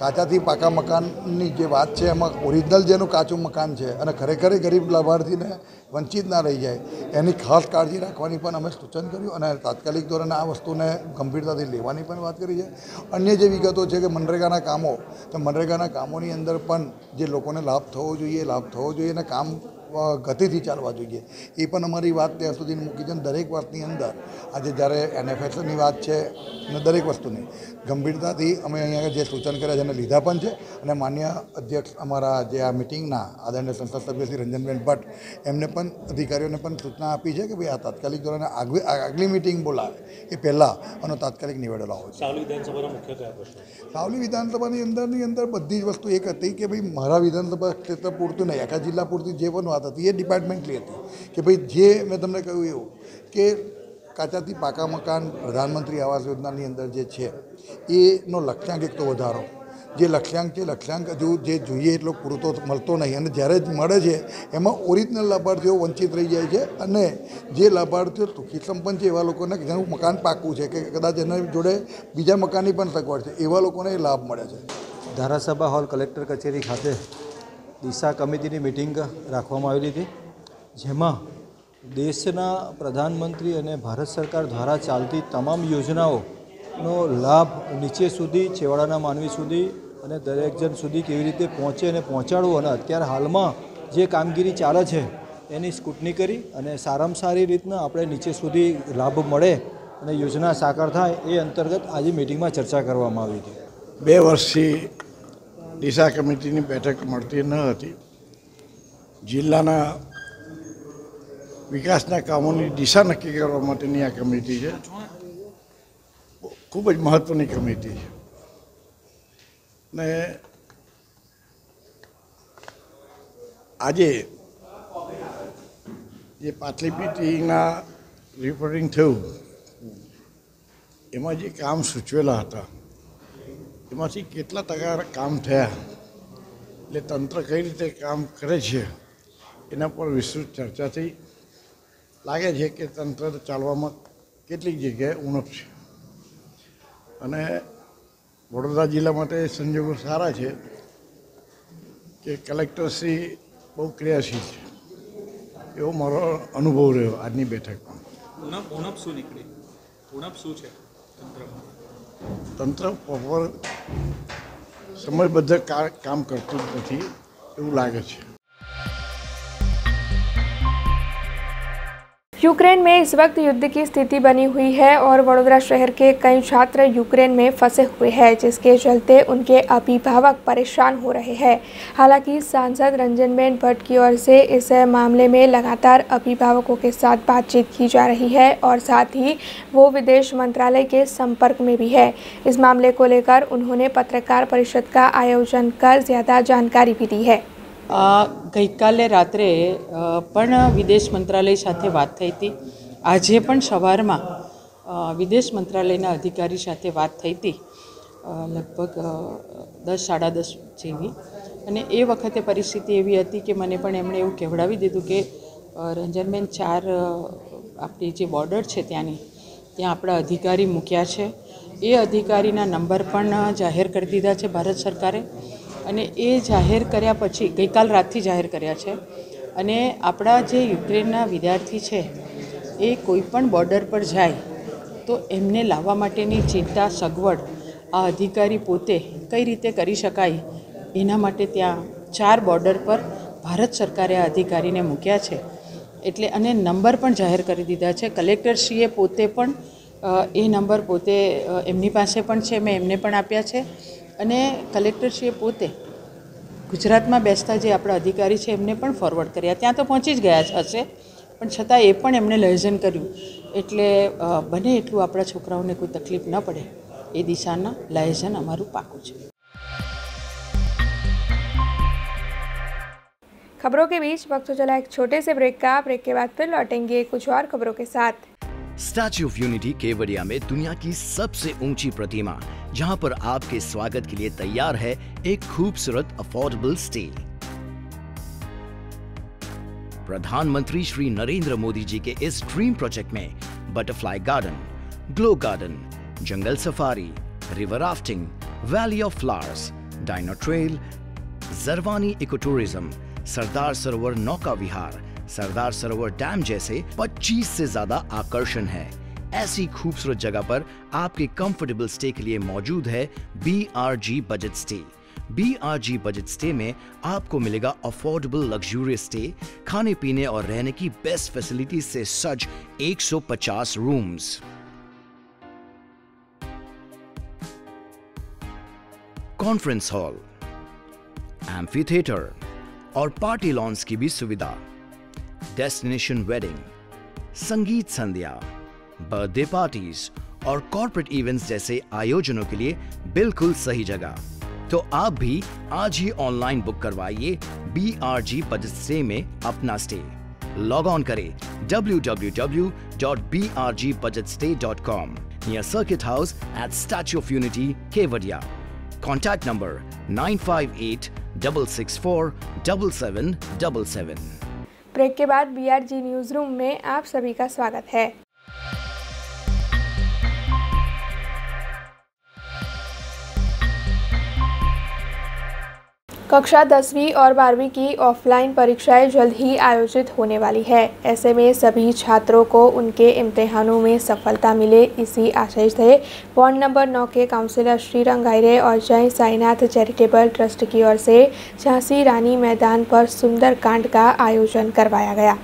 કાચાથી પાકા મકાનની જે વાત છે, એમાં ઓરિજિનલ જેનું કાચું મકાન છે અને ખરેખર ગરીબ લાભાર્થીને વંચિત ના રહી જાય, એની ખાસ કાળજી રાખવાની પણ અમે સૂચન કર્યું અને તાત્કાલિક ધોરણે આ વસ્તુને ગંભીરતાથી લેવાની પણ વાત કરી છે. અન્ય જે વિગતો છે કે મનરેગાના કામો, તો મનરેગાના કામોની અંદર પણ જે લોકોને લાભ થવો જોઈએ, લાભ થવો જોઈએ અને કામ ગતિથી ચાલવા જોઈએ. એ પણ અમારી વાત ત્યાં સુધી મૂકી છે દરેક વાતની અંદર આજે જ્યારે એનએફએસની વાત છે અને દરેક વસ્તુની ગંભીરતાથી અમે અહીંયા જે સૂચન કર્યા છે એને લીધા પણ છે અને માન્ય અધ્યક્ષ અમારા જે આ મિટિંગના આદરણીય સંસદ સભ્ય શ્રી રંજનબેન ભટ્ટ એમને પણ અધિકારીઓને પણ સૂચના આપી છે કે ભાઈ આ તાત્કાલિક ધોરણે આગવી આગલી મિટિંગ બોલાવે. એ પહેલાં આનો તાત્કાલિક નિવેડો લાવો છે સાવલી વિધાનસભાના મુખ્ય કયા પ્રશ્નો? સાવલી વિધાનસભાની અંદરની અંદર બધી જ વસ્તુ એક હતી કે ભાઈ મારા વિધાનસભા ક્ષેત્ર પૂરતું નહીં આખા જિલ્લા પૂરતી જે પણ વાત હતી, એ ડિપાર્ટમેન્ટલી હતી. કે ભાઈ, જે મેં તમને કહ્યું એવું, કે કાચાથી પાકા મકાન, પ્રધાનમંત્રી આવાસ યોજનાની અંદર જે છે, એનો લક્ષ્યાંક એક તો વધારો. જે લક્ષ્યાંક છે, લક્ષ્યાંક હજુ જે જોઈએ એટલો પૂરતો મળતો નહીં. અને જ્યારે મળે છે, એમાં ઓરિજિનલ લાભાર્થીઓ વંચિત રહી જાય છે અને જે લાભાર્થીઓ સુખી સંપન્ન છે, એવા લોકોને જેનું મકાન પાકું છે, કે કદાચ એના જોડે બીજા મકાનની પણ સગવડ છે, એવા લોકોને લાભ મળે છે. ધારાસભા હોલ કલેક્ટર કચેરી ખાતે દિશા કમિટીની મિટિંગ રાખવામાં આવેલી હતી, જેમાં દેશના પ્રધાનમંત્રી અને ભારત સરકાર દ્વારા ચાલતી તમામ યોજનાઓનો લાભ નીચે સુધી, છેવાડાના માનવી સુધી અને દરેક જણ સુધી કેવી રીતે પહોંચે અને પહોંચાડવું અને અત્યારે હાલમાં જે કામગીરી ચાલે છે, એની સ્કૂટની કરી અને સારામાં સારી રીતના આપણે નીચે સુધી લાભ મળે અને યોજના સાકાર થાય એ અંતર્ગત આજે મિટિંગમાં ચર્ચા કરવામાં આવી હતી. બે વર્ષથી દિશા કમિટીની બેઠક મળતી ન હતી. જિલ્લાના વિકાસના કામોની દિશા નક્કી કરવા માટેની આ કમિટી છે. ખૂબ જ મહત્ત્વની કમિટી છે. ને આજે જે પાટલી પીટીના રિપોર્ટિંગ થયું, એમાં જે કામ સૂચવેલા હતા એમાંથી કેટલા ટકા કામ થયા? એટલે તંત્ર કઈ રીતે કામ કરે છે? એના પર વિસ્તૃત ચર્ચા થઈ લાગે છે કે તંત્ર ચાલવામાં કેટલીક જગ્યાએ ઉણપ છે. અને વડોદરા જિલ્લા માટે સંજોગો સારા છે કે કલેક્ટરશ્રી બહુ ક્રિયાશીલ છે. એવો મારો અનુભવ રહ્યો આજની બેઠકમાં. ઉણપ ઉણપ શું નીકળી? ઉણપ શું છે તંત્રમાં? તંત્ર પ્રોપર સમયબદ્ધ કામ કરતું નથી એવું લાગે છે. यूक्रेन में इस वक्त युद्ध की स्थिति बनी हुई है और वडोदरा शहर के कई छात्र यूक्रेन में फंसे हुए हैं, जिसके चलते उनके अभिभावक परेशान हो रहे हैं। हालाँकि सांसद रंजनबेन भट्ट की ओर से इस मामले में लगातार अभिभावकों के साथ बातचीत की जा रही है और साथ ही वो विदेश मंत्रालय के संपर्क में भी है। इस मामले को लेकर उन्होंने पत्रकार परिषद का आयोजन कर ज़्यादा जानकारी भी दी है। ગઈકાલે રાત્રે પણ વિદેશ મંત્રાલય સાથે વાત થઈ હતી. આજે પણ સવારમાં વિદેશ મંત્રાલયના અધિકારી સાથે વાત થઈ હતી. લગભગ દસ, સાડા દસ જેવી. અને એ વખતે પરિસ્થિતિ એવી હતી કે મને પણ એમણે એવું કહેવડાવી દીધું કે રંજનબેન ચાર આપણી જે બોર્ડર છે ત્યાંની, ત્યાં આપણા અધિકારી મૂક્યા છે. એ અધિકારીના નંબર પણ જાહેર કરી દીધા છે ભારત સરકારે. અને એ જાહેર કર્યા પછી, ગઈકાલ રાતથી જાહેર કર્યા છે. અને આપણા જે યુક્રેનના વિદ્યાર્થી છે, એ કોઈ પણ બોર્ડર પર જાય, તો એમને લાવવા માટેની ચિંતા, સગવડ, આ અધિકારી પોતે કઈ રીતે કરી શકાય, એના માટે ત્યાં ચાર બોર્ડર પર ભારત સરકારે આ અધિકારીને મૂક્યા છે. એટલે અને નંબર પણ જાહેર કરી દીધા છે. કલેક્ટરશ્રીએ પોતે પણ એ નંબર પોતે એમની પાસે પણ છે. મેં એમને પણ આપ્યા છે. અને કલેક્ટરશ્રીએ પોતે ગુજરાતમાં બેસતા જે આપણા અધિકારી છે એમને પણ ફોરવર્ડ કર્યા ત્યાં તો પહોંચી જ ગયા જ હશે પણ છતાં એ પણ એમણે લહેજન કર્યું એટલે અ, બને એટલું આપણા છોકરાઓને કોઈ તકલીફ ન પડે એ દિશાના લહેજન અમારું પાકું છે खबरों के बीच वक्त तो चला एक छोटे से ब्रेक का ब्रेक के बाद फिर लौटेंगे कुछ और खबरों के साथ स्टैच्यू ऑफ यूनिटी केवड़िया में दुनिया की सबसे ऊंची प्रतिमा जहाँ पर आपके स्वागत के लिए तैयार है एक खूबसूरत अफोर्डेबल स्टे प्रधानमंत्री श्री नरेंद्र मोदी जी के इस ड्रीम प्रोजेक्ट में butterfly garden glow garden jungle safari river rafting valley of flowers dino trail Jarwani eco tourism Sardar Sarovar नौका विहार सरदार सरोवर डैम जैसे 25 से ज़्यादा आकर्षण है। ऐसी खूबसूरत जगह पर आपके कंफर्टेबल स्टे के लिए मौजूद है B R G budget stay B R G budget stay में आपको मिलेगा अफोर्डेबल लग्जूरियस स्टे खाने पीने और रहने की बेस्ट फैसिलिटीज़ से सज 150 rooms conference hall amphitheatre और पार्टी लॉन्स की भी सुविधा। डेस्टिनेशन वेडिंग संगीत संध्या। बर्थडे पार्टीज़ और कॉर्पोरेट इवेंट्स जैसे आयोजनों के लिए बिल्कुल सही जगह तो आप भी आज ही ऑनलाइन बुक करवाइए B R G budget stay में अपना स्टे लॉग ऑन करें www.brgbudgetstay.com near Circuit House at Statue of Unity, Kevadia. Contact number 958 664 7777. Break के बाद बीआरजी न्यूज़ रूम में आप सभी का स्वागत है कक्षा दसवीं और बारहवीं की ऑफलाइन परीक्षाएँ जल्द ही आयोजित होने वाली है। ऐसे में सभी छात्रों को उनके इम्तिहानों में सफलता मिले, इसी आशय से वार्ड नंबर नौ के काउंसिलर श्रीरंग गायरे और जय साईनाथ चैरिटेबल ट्रस्ट की ओर से झांसी रानी मैदान पर सुंदर कांड का आयोजन करवाया गया।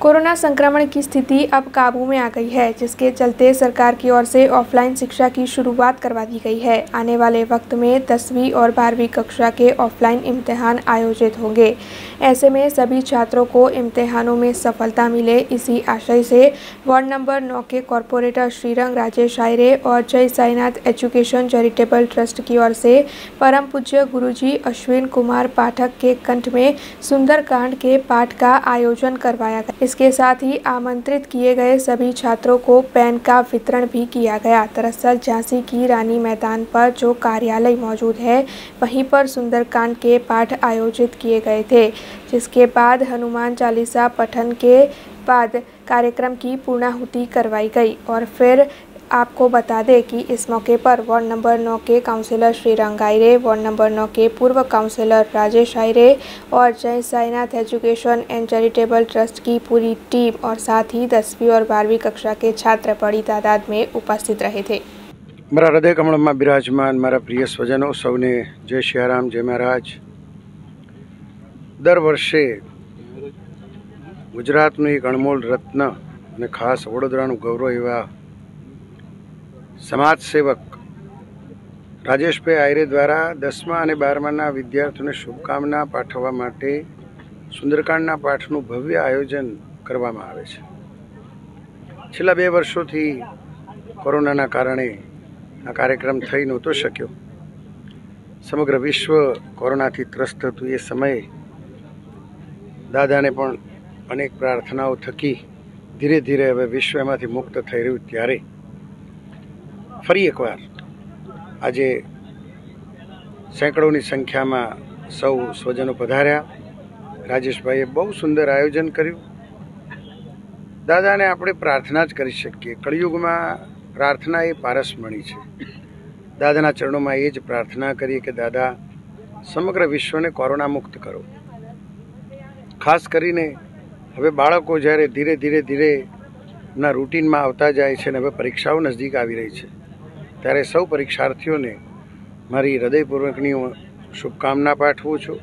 कोरोना संक्रमण की स्थिति अब काबू में आ गई है, जिसके चलते सरकार की ओर से ऑफलाइन शिक्षा की शुरुआत करवा दी गई है। आने वाले वक्त में दसवीं और बारहवीं कक्षा के ऑफलाइन इम्तिहान आयोजित होंगे। ऐसे में सभी छात्रों को इम्तिहानों में सफलता मिले, इसी आशय से वार्ड नंबर नौ के कॉरपोरेटर श्रीरंग राजेश आयरे और Jai Sainath education charitable trust की ओर से परम पूज्य गुरुजी अश्विन कुमार पाठक के कंठ में सुंदरकांड के पाठ का आयोजन करवाया गया। इसके साथ ही आमंत्रित किए गए सभी छात्रों को पेन का वितरण भी किया गया। दरअसल, झांसी की रानी मैदान पर जो कार्यालय मौजूद है, वहीं पर सुंदरकांड के पाठ आयोजित किए गए थे, जिसके बाद हनुमान चालीसा पठन के बाद कार्यक्रम की पूर्णाहुति करवाई गई और फिर आपको बता दें कि इस मौके पर वार्ड नंबर नौ के councillor Shri Rangaire ward number नौ के पूर्व काउंसलर राजेश आयरे और Jay Sainath education and charitable trust की पूरी टीम और साथ ही दसवीं और बारहवीं कक्षा के छात्र बड़ी तादाद में उपस्थित रहे थे મારા હૃદય કમળમાં બિરાજમાન મારા પ્રિય સ્વજનો સૌને જય સિયારામ જય મહારાજ દર વર્ષે ગુજરાતનું એક અણમોલ રત્ન અને ખાસ વડોદરાનું ગૌરવ એવા સમાજ સેવક રાજેશભાઈ આયરે દ્વારા દસમા અને બારમાના વિદ્યાર્થીઓને શુભકામના પાઠવવા માટે સુંદરકાંડના પાઠનું ભવ્ય આયોજન કરવામાં આવે છે. છેલ્લા બે વર્ષોથી કોરોનાના કારણે આ કાર્યક્રમ થઈ નહોતો શક્યો. સમગ્ર વિશ્વ કોરોનાથી ત્રસ્ત હતું. એ સમયે દાદાને પણ અનેક પ્રાર્થનાઓ થકી ધીરે ધીરે હવે વિશ્વ એમાંથી મુક્ત થઈ રહ્યું. ત્યારે ફરી એકવાર આજે સેંકડોની સંખ્યામાં સૌ સ્વજનો પધાર્યા. રાજેશભાઈએ બહુ સુંદર આયોજન કર્યું. દાદાને આપણે પ્રાર્થના જ કરી શકીએ. કળિયુગમાં પ્રાર્થના એ પારસમણી છે. દાદાના ચરણોમાં એ જ પ્રાર્થના કરીએ કે દાદા, સમગ્ર વિશ્વને કોરોના મુક્ત કરો. ખાસ કરીને હવે બાળકો જ્યારે ધીરે ધીરે ધીરે ના રૂટીનમાં આવતા જાય છે અને હવે પરીક્ષાઓ નજદીક આવી રહી છે. ત્યારે સૌ પરીક્ષાર્થીઓને મારી હૃદયપૂર્વકની શુભકામના પાઠવું છું.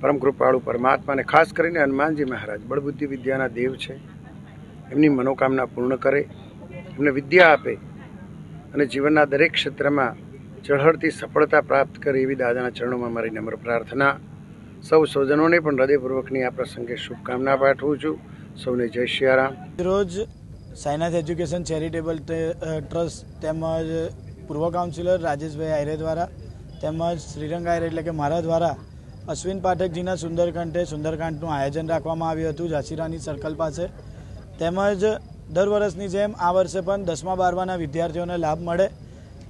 પરમ કૃપાળુ પરમાત્માને ખાસ કરીને હનુમાનજી મહારાજ બળબુદ્ધિ વિદ્યાના દેવ છે. એમની મનોકામના પૂર્ણ કરે, એમને વિદ્યા આપે અને જીવનના દરેક ક્ષેત્રમાં ચઢળતી સફળતા પ્રાપ્ત કરે એવી દાદાના ચરણોમાં મારી નમ્ર પ્રાર્થના. સૌ સ્વજનોને પણ હૃદયપૂર્વકની આ પ્રસંગે શુભકામના પાઠવું છું. સૌને જય સિયારામ રોજ સાઈનાથ એજ્યુકેશન ચેરિટેબલ ટ્રસ્ટ તેમજ પૂર્વ કાઉન્સિલર રાજેશભાઈ આયરે દ્વારા તેમજ શ્રીરંગ આયરે એટલે કે મારા દ્વારા અશ્વિન પાઠકજીના સુંદરકાંઠે સુંદરકાંઠનું આયોજન રાખવામાં આવ્યું હતું, ઝાંસીરાની સર્કલ પાસે. તેમજ દર વર્ષની જેમ આ વર્ષે પણ દસમા બારમાના વિદ્યાર્થીઓને લાભ મળે.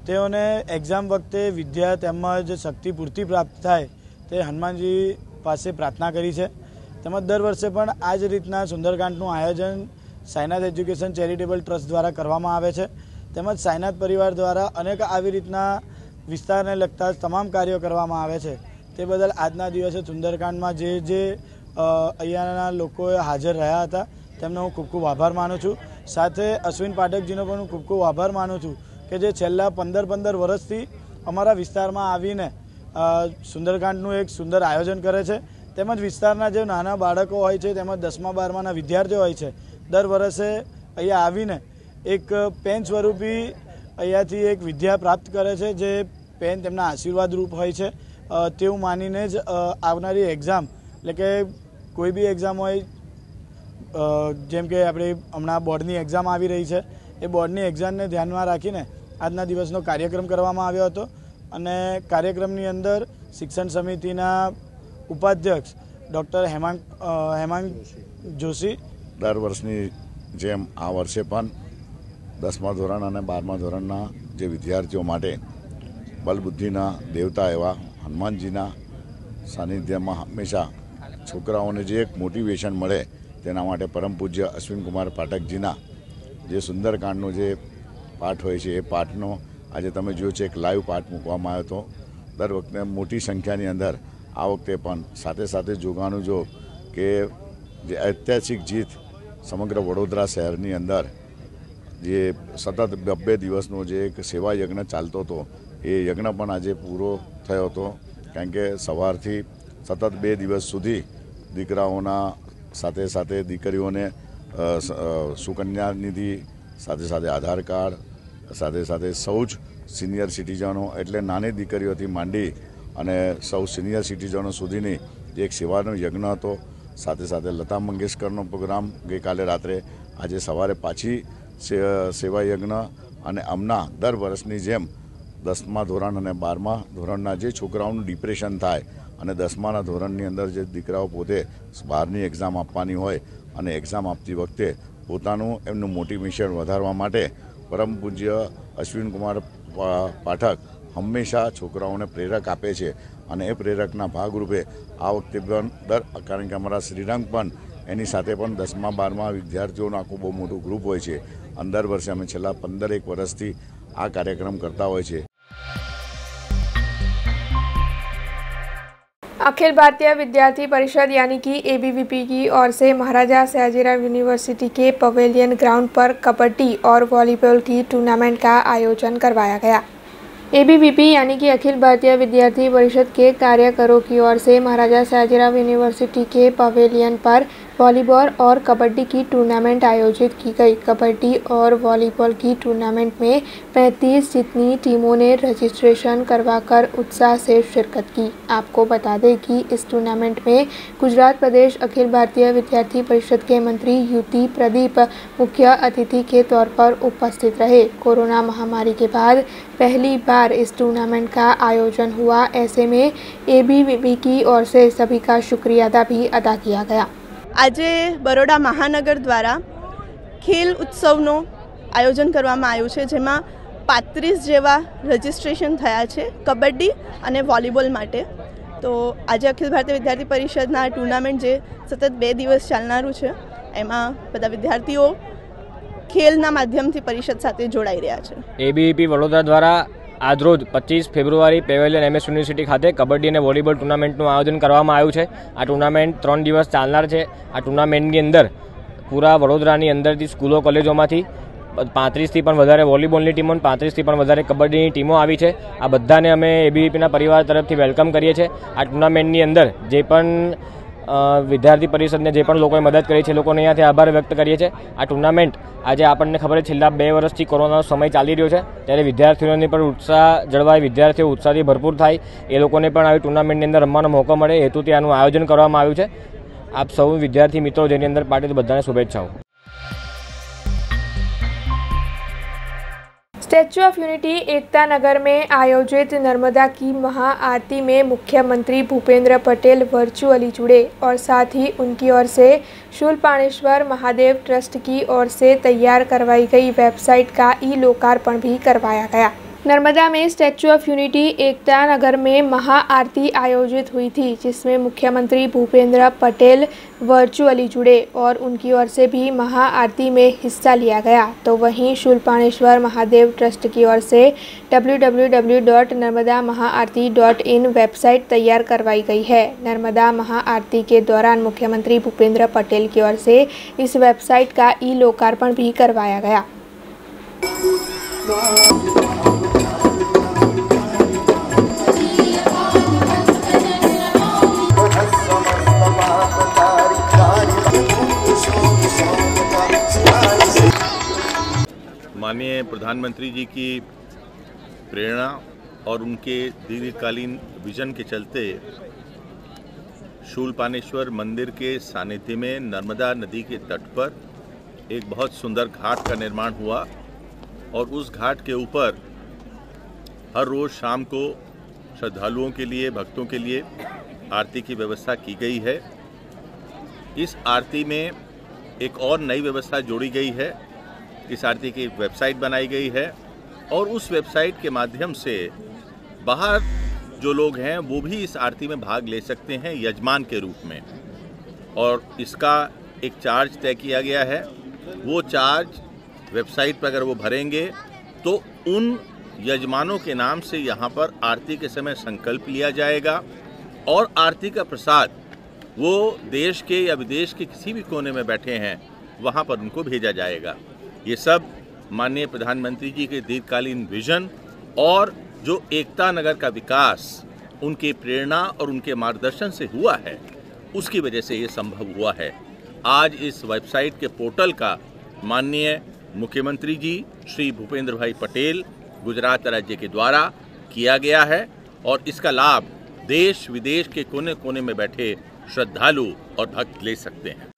તેઓને એક્ઝામ વખતે વિદ્યા તેમજ શક્તિ પૂરતી પ્રાપ્ત થાય તે હનુમાનજી પાસે પ્રાર્થના કરી છે. તેમજ દર વર્ષે પણ આ જ રીતના સુંદરકાંઠનું આયોજન સાઈનાથ એજ્યુકેશન ચેરિટેબલ ટ્રસ્ટ દ્વારા કરવામાં આવે છે. તેમજ સાયનાથ પરિવાર દ્વારા અનેક આવી રીતના વિસ્તારને લગતા તમામ કાર્યો કરવામાં આવે છે. તે બદલ આજના દિવસે સુંદરકાંડમાં જે જે અહીંયાના લોકોએ હાજર રહ્યા હતા, તેમનો હું ખૂબ ખૂબ આભાર માનું છું. સાથે અશ્વિન પાઠકજીનો પણ હું ખૂબ ખૂબ આભાર માનું છું કે જે છેલ્લા પંદર પંદર વર્ષથી અમારા વિસ્તારમાં આવીને સુંદરકાંડનું એક સુંદર આયોજન કરે છે. તેમજ વિસ્તારના જે નાના બાળકો હોય છે, તેમજ દસમા બારમાના વિદ્યાર્થીઓ હોય છે દર વર્ષે અહીંયા આવીને એક પેન સ્વરૂપી અહીંયાથી એક વિદ્યા પ્રાપ્ત કરે છે, જે પેન તેમના આશીર્વાદ રૂપ હોય છે. તેવું માનીને જ આવનારી એક્ઝામ એટલે કે કોઈ બી એક્ઝામ હોય જેમ કે આપણે હમણાં બોર્ડની એક્ઝામ આવી રહી છે, એ બોર્ડની એક્ઝામને ધ્યાનમાં રાખીને આજના દિવસનો કાર્યક્રમ કરવામાં આવ્યો હતો. અને કાર્યક્રમની અંદર શિક્ષણ સમિતિના ઉપાધ્યક્ષ ડૉક્ટર હેમાંગ હેમાંગ જોશી દર વર્ષની જેમ આ વર્ષે પણ દસમા ધોરણ અને બારમા ધોરણના જે વિદ્યાર્થીઓ માટે બલબુદ્ધિના દેવતા એવા હનુમાનજીના સાનિધ્યમાં હંમેશા છોકરાઓને જે એક મોટિવેશન મળે તેના માટે પરમ પૂજ્ય અશ્વિનકુમાર પાઠકજીના જે સુંદરકાંડનો જે પાઠ હોય છે, એ પાઠનો આજે તમે જોયો છે, એક લાઈવ પાઠ મૂકવામાં આવ્યો હતો. દર વખતે મોટી સંખ્યાની અંદર આ વખતે પણ સાથે સાથે જોવાનું જો કે જે ઐતિહાસિક જીત સમગ્ર વડોદરા શહેરની અંદર જે સતત બબ્બે દિવસનો જે એક સેવા યજ્ઞ ચાલતો હતો, એ યજ્ઞ પણ આજે પૂરો થયો હતો. કારણ કે સવારથી સતત બે દિવસ સુધી દીકરાઓના સાથે સાથે દીકરીઓને સુકન્યા નિધિ, સાથે સાથે આધાર કાર્ડ, સાથે સાથે સૌ જ સિનિયર સિટીઝનો એટલે નાની દીકરીઓથી માંડી અને સૌ સિનિયર સિટીઝનો સુધીની એક સેવાનો યજ્ઞ હતો સાથે સાથે લતા મંગેશકરનો પ્રોગ્રામ ગઈકાલે રાત્રે આજે સવારે પાછી સેવાયજ્ઞ સેવા યજ્ઞ અને હમણાં દર વર્ષની જેમ દસમા ધોરણ અને બારમા ધોરણના જે છોકરાઓનું ડિપ્રેશન થાય અને દસમાના ધોરણની અંદર જે દીકરાઓ પોતે બહારની એક્ઝામ આપવાની હોય અને એક્ઝામ આપતી વખતે પોતાનું એમનું મોટિવેશન વધારવા માટે પરમ પૂજ્ય અશ્વિન કુમાર પા- પાઠક હંમેશા છોકરાઓને પ્રેરક આપે છે. અને એ પ્રેરકના ભાગરૂપે આ વખતે પણ દર કારણ કે અમારા શ્રીરંગ પણ એની સાથે પણ દસમા બારમા વિદ્યાર્થીઓનું આખું બહુ મોટું ગ્રુપ હોય છે અંદર વર્ષે અમે છેલ્લા પંદરેક વર્ષથી આ કાર્યક્રમ કરતા હોય છે अखिल भारतीय विद्यार्थी परिषद यानी कि एबीवीपी की ओर से महाराजा सयाजीराव यूनिवर्सिटी के पवेलियन ग्राउंड पर कबड्डी और वॉलीबॉल की टूर्नामेंट का आयोजन करवाया गया एबीवीपी यानी कि अखिल भारतीय विद्यार्थी परिषद के कार्यकरों की ओर से महाराजा सयाजीराव यूनिवर्सिटी के पवेलियन पर वॉलीबॉल और कबड्डी की टूर्नामेंट आयोजित की गई। कबड्डी और वॉलीबॉल की टूर्नामेंट में 35 जितनी टीमों ने रजिस्ट्रेशन करवाकर उत्साह से शिरकत की। आपको बता दें कि इस टूर्नामेंट में गुजरात प्रदेश अखिल भारतीय विद्यार्थी परिषद के मंत्री युति प्रदीप मुख्य अतिथि के तौर पर उपस्थित रहे। कोरोना महामारी के बाद पहली बार इस टूर्नामेंट का आयोजन हुआ। ऐसे में एबीवीपी की ओर से सभी का शुक्रिया अदा भी अदा किया गया। આજે બરોડા મહાનગર દ્વારા ખેલ ઉત્સવનું આયોજન કરવામાં આવ્યું છે, જેમાં પાંત્રીસ જેવા રજિસ્ટ્રેશન થયા છે, કબડ્ડી અને વોલીબોલ માટે. તો આજે અખિલ ભારતીય વિદ્યાર્થી પરિષદના ટુર્નામેન્ટ જે સતત બે દિવસ ચાલનારું છે, એમાં બધા વિદ્યાર્થીઓ ખેલના માધ્યમથી પરિષદ સાથે જોડાઈ રહ્યા છે. એબીપી વડોદરા દ્વારા આજરોજ પચીસ ફેબ્રુઆરી પેવેલિયન એમએસ યુનિવર્સિટી ખાતે કબડ્ડી અને વોલીબોલ ટુર્નામેન્ટનું આયોજન કરવામાં આવ્યું છે. આ ટુર્નામેન્ટ ત્રણ દિવસ ચાલનાર છે. આ ટુર્નામેન્ટની અંદર પૂરા વડોદરાની અંદરથી સ્કૂલો, કોલેજોમાંથી પાંત્રીસથી પણ વધારે વોલીબોલની ટીમો અને પાંત્રીસથી પણ વધારે કબડ્ડીની ટીમો આવી છે. આ બધાને અમે એબીવીપીના પરિવાર તરફથી વેલકમ કરીએ છીએ. આ ટુર્નામેન્ટની અંદર જે પણ વિદ્યાર્થી પરિષદને જે પણ લોકોએ મદદ કરી છે લોકોને અહીંયાથી આભાર વ્યક્ત કરીએ છીએ. આ ટુર્નામેન્ટ આજે આપણને ખબર છે, છેલ્લા બે વર્ષથી કોરોનાનો સમય ચાલી રહ્યો છે. ત્યારે વિદ્યાર્થીઓની પણ ઉત્સાહ જળવાય, વિદ્યાર્થીઓ ઉત્સાહથી ભરપૂર થાય. એ લોકોને પણ આવી ટુર્નામેન્ટની અંદર રમવાનો મોકો મળે. હેતુથી આનું આયોજન કરવામાં આવ્યું છે. આપ સૌ વિદ્યાર્થી મિત્રો જેની અંદર પાર્ટી બધાને શુભેચ્છાઓ. Statue of unity Ekta Nagar में आयोजित नर्मदा की महाआरती में मुख्यमंत्री भूपेंद्र पटेल वर्चुअली जुड़े और साथ ही उनकी ओर से शूलपाणेश्वर महादेव ट्रस्ट की ओर से तैयार करवाई गई वेबसाइट का ई लोकार्पण भी करवाया गया। नर्मदा में statue of unity Ekta Nagar में महाआरती आयोजित हुई थी, जिसमें मुख्यमंत्री भूपेंद्र पटेल वर्चुअली जुड़े और उनकी ओर से भी महाआरती में हिस्सा लिया गया। तो वहीं शूलपाणेश्वर महादेव ट्रस्ट की ओर से www.narmadaMahaarti.in वेबसाइट तैयार करवाई गई है। नर्मदा महाआरती के दौरान मुख्यमंत्री भूपेंद्र पटेल की ओर से इस वेबसाइट का ई लोकार्पण भी करवाया गया। माननीय प्रधानमंत्री जी की प्रेरणा और उनके दीर्घकालीन विजन के चलते शूलपानेश्वर मंदिर के सानिध्य में नर्मदा नदी के तट पर एक बहुत सुंदर घाट का निर्माण हुआ। और उस घाट के ऊपर हर रोज़ शाम को श्रद्धालुओं के लिए, भक्तों के लिए आरती की व्यवस्था की गई है। इस आरती में एक और नई व्यवस्था जोड़ी गई है। इस आरती की वेबसाइट बनाई गई है और उस वेबसाइट के माध्यम से बाहर जो लोग हैं, वो भी इस आरती में भाग ले सकते हैं यजमान के रूप में। और इसका एक चार्ज तय किया गया है। वो चार्ज वेबसाइट पर अगर वो भरेंगे तो उन यजमानों के नाम से यहाँ पर आरती के समय संकल्प लिया जाएगा। और आरती का प्रसाद, वो देश के या विदेश के किसी भी कोने में बैठे हैं, वहाँ पर उनको भेजा जाएगा। ये सब माननीय प्रधानमंत्री जी के दीर्घकालीन विजन और जो एकता नगर का विकास, उनके प्रेरणा और उनके मार्गदर्शन से हुआ है, उसकी वजह से ये संभव हुआ है। आज इस वेबसाइट के पोर्टल का माननीय मुख्यमंत्री जी, श्री भूपेंद्र भाई पटेल, गुजरात राज्य के द्वारा किया गया है और इसका लाभ देश विदेश के कोने कोने में बैठे श्रद्धालु और भक्त ले सकते हैं।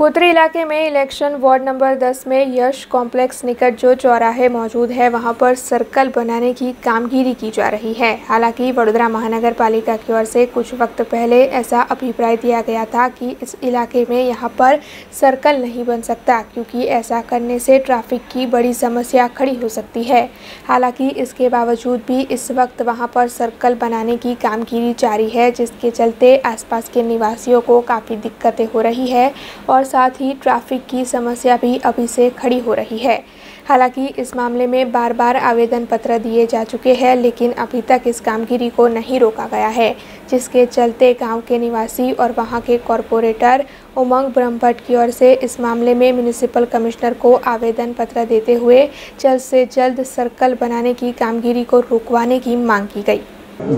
कोतरी इलाके में इलेक्शन वार्ड नंबर 10 में यश कॉम्प्लेक्स निकट जो चौराहे मौजूद है, वहाँ पर सर्कल बनाने की कामगिरी की जा रही है। हालाँकि वडोदरा महानगर पालिका की ओर से कुछ वक्त पहले ऐसा अभिप्राय दिया गया था कि इस इलाके में यहाँ पर सर्कल नहीं बन सकता, क्योंकि ऐसा करने से ट्रैफ़िक की बड़ी समस्या खड़ी हो सकती है। हालाँकि इसके बावजूद भी इस वक्त वहाँ पर सर्कल बनाने की कामगिरी जारी है, जिसके चलते आसपास के निवासियों को काफ़ी दिक्कतें हो रही है और साथ ही ट्रैफिक की समस्या भी अभी से खड़ी हो रही है हालांकि इस मामले में बार बार आवेदन पत्र दिए जा चुके हैं लेकिन अभी तक इस कामगिरी को नहीं रोका गया है जिसके चलते गांव के निवासी और वहां के कॉरपोरेटर उमंग ब्रह्मभट्ट की ओर से इस मामले में म्यूनिसिपल कमिश्नर को आवेदन पत्र देते हुए जल्द से जल्द सर्कल बनाने की कामगिरी को रुकवाने की मांग की गई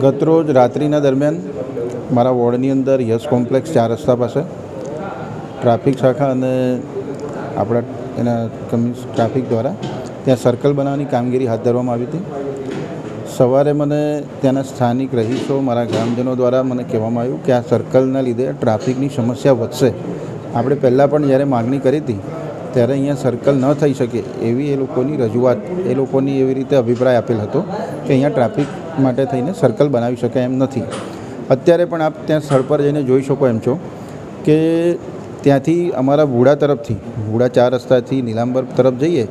ગતરોજ રાત્રિના દરમિયાન મારા વોર્ડની અંદર યશ કોમ્પ્લેક્સ ચાર રસ્તા પાસે ટ્રાફિક શાખા અને આપણા એના કમ્યુનિસ ટ્રાફિક દ્વારા ત્યાં સર્કલ બનાવવાની કામગીરી હાથ ધરવામાં આવી હતી. સવારે મને ત્યાંના સ્થાનિક રહીશો, મારા ગ્રામજનો દ્વારા મને કહેવામાં આવ્યું કે આ સર્કલના લીધે ટ્રાફિકની સમસ્યા વધશે. આપણે પહેલાં પણ જ્યારે માગણી કરી હતી, ત્યારે અહીંયા સર્કલ ન થઈ શકે એવી એ લોકોની રજૂઆત, એ લોકોની એવી રીતે અભિપ્રાય આપેલ હતો કે અહીંયા ટ્રાફિક માટે થઈને સર્કલ બનાવી શકાય એમ નથી. અત્યારે પણ આપ ત્યાં સ્થળ પર જઈને જોઈ શકો એમ છો કે ત્યાંથી અમારા ભૂડા તરફથી, ભૂડા ચાર રસ્તાથી નીલાંબર તરફ જઈએ,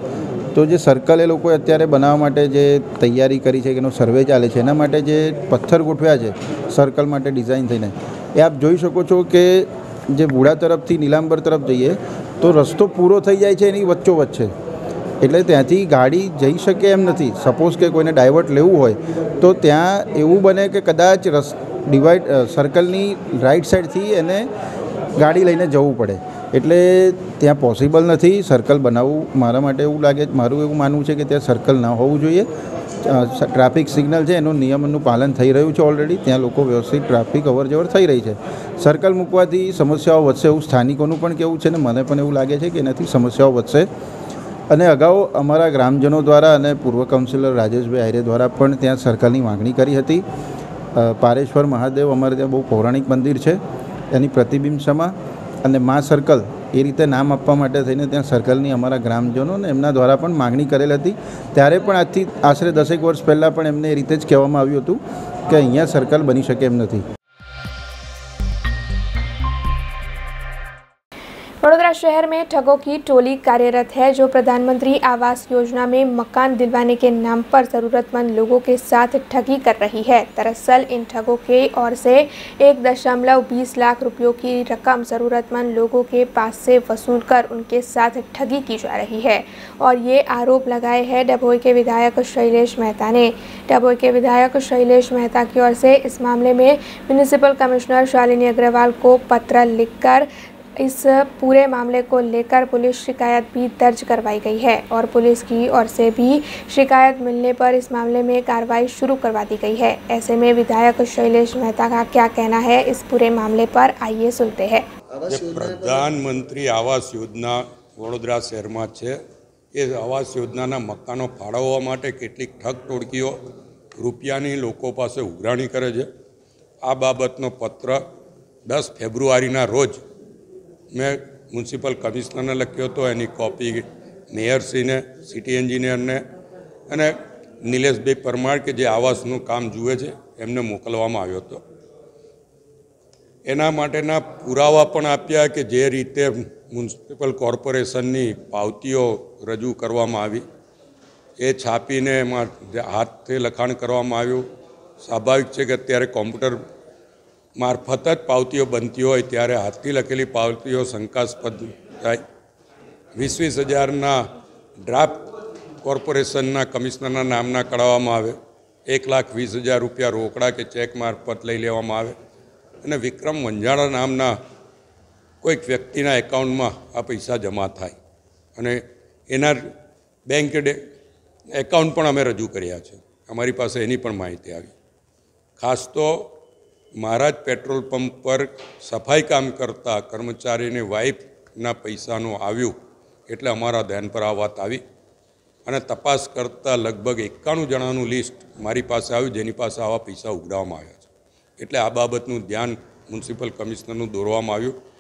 તો જે સર્કલ એ લોકોએ અત્યારે બનાવવા માટે જે તૈયારી કરી છે એનો સર્વે ચાલે છે, એના માટે જે પથ્થર ગોઠવ્યા છે સર્કલ માટે ડિઝાઇન થઈને, એ આપ જોઈ શકો છો કે જે બુડા તરફથી નીલાંબર તરફ જઈએ, તો રસ્તો પૂરો થઈ જાય છે એની વચ્ચોવચ્ચ છે. એટલે ત્યાંથી ગાડી જઈ શકે એમ નથી. સપોઝ કે કોઈને ડાયવર્ટ લેવું હોય, તો ત્યાં એવું બને કે કદાચ રસ ડિવાઈડ સર્કલની રાઈટ સાઈડથી એને ગાડી લઈને જવું પડે. એટલે ત્યાં પોસિબલ નથી સર્કલ બનાવવું. મારા માટે એવું લાગે, મારું એવું માનવું છે કે ત્યાં સર્કલ ના હોવું જોઈએ. ટ્રાફિક સિગ્નલ છે, એનું નિયમનનું પાલન થઈ રહ્યું છે ઓલરેડી ત્યાં લોકો વ્યવસ્થિત ટ્રાફિક અવરજવર થઈ રહી છે. સર્કલ મૂકવાથી સમસ્યાઓ વધશે એવું સ્થાનિકોનું પણ કેવું છે ને મને પણ એવું લાગે છે કે એનાથી સમસ્યાઓ વધશે. અને અગાઉ અમારા ગ્રામજનો દ્વારા અને પૂર્વ કાઉન્સિલર રાજેશભાઈ આયરે દ્વારા પણ ત્યાં સર્કલની માગણી કરી હતી. પારેશ્વર મહાદેવ અમારે ત્યાં બહુ પૌરાણિક મંદિર છે. એની પ્રતિબિંબ સમા અને મા સર્કલ એ રીતે નામ આપવા માટે થઈને ત્યાં સર્કલની અમારા ગ્રામજનોને એમના દ્વારા પણ માગણી કરેલ હતી. ત્યારે પણ આજથી આશરે દસેક વર્ષ પહેલાં પણ એમને એ રીતે જ કહેવામાં આવ્યું હતું કે અહીંયા સર્કલ બની શકે એમ નથી. शहर में ठगों की टोली कार्यरत है, जो प्रधानमंत्री आवास योजना में मकान दिलवाने के नाम पर ज़रूरतमंद लोगों के साथ ठगी कर रही है। दरअसल, इन ठगों के ओर से एक दशमलव बीस लाख रुपयों की रकम ज़रूरतमंद लोगों के पास से वसूल कर उनके साथ ठगी की जा रही है। और ये आरोप लगाए हैं डभोई के विधायक शैलेश मेहता ने। डभोई के विधायक शैलेश मेहता की ओर से इस मामले में म्यूनिसिपल कमिश्नर शालिनी अग्रवाल को पत्र लिखकर इस पूरे मामले को लेकर पुलिस शिकायत भी दर्ज करवाई गई है और पुलिस की ओर से भी शिकायत मिलने पर इस मामले में कार्रवाई शुरू करवा दी गई है ऐसे में विधायक शैलेश मेहता का क्या कहना है इस पूरे मामले पर आइए सुनते हैं જે પ્રધાનમંત્રી આવાસ યોજના વડોદરા શહેરમાં છે એ આવાસ યોજનાના મકાનો ફાળવવા માટે કેટલીક ઠગ ટોળકીઓ રૂપિયાની લોકો પાસે ઉઘરાણી કરે છે આ બાબતનો પત્ર દસ ફેબ્રુઆરીના રોજ મેં મ્યુનિસિપલ કમિશનરને લખ્યો હતો, એની કોપી મેયરશ્રીને સિટી એન્જિનિયરને અને નિલેશભાઈ પરમાર કે જે આવાસનું કામ જુએ છે, એમને મોકલવામાં આવ્યો હતો. એના માટેના પુરાવા પણ આપ્યા કે જે રીતે મ્યુનિસિપલ કોર્પોરેશનની પાવતીઓ રજૂ કરવામાં આવી, એ છાપીને એમાં હાથથી લખાણ કરવામાં આવ્યું. સ્વાભાવિક છે કે અત્યારે કોમ્પ્યુટર મારફત જ પાવતીઓ બનતી હોય ત્યારે હાથથી લખેલી પાવતીઓ શંકાસ્પદ થાય. વીસ વીસ હજારના ડ્રાફ્ટ કોર્પોરેશનના કમિશનરના નામના કઢાવવામાં આવે. એક લાખ વીસ હજાર રૂપિયા રોકડા કે ચેક મારફત લઈ લેવામાં આવે. અને વિક્રમ વંજાળા નામના કોઈક વ્યક્તિના એકાઉન્ટમાં આ પૈસા જમા થાય. અને એના બેંક એકાઉન્ટ પણ અમે રજૂ કર્યા છે. અમારી પાસે એની પણ માહિતી આવી. ખાસ તો મહારાજ પેટ્રોલ પંપ પર સફાઈ કામ કરતા કર્મચારીને વાઇફના પૈસાનું આવ્યું એટલે અમારા ધ્યાન પર આ વાત આવી. અને તપાસ કરતાં લગભગ એકાણું જણાનું લિસ્ટ મારી પાસે આવ્યું, જેની પાસે આવા પૈસા ઉઘરાવવામાં આવ્યા છે. એટલે આ બાબતનું ધ્યાન મ્યુનિસિપલ કમિશનરનું દોરવામાં આવ્યું.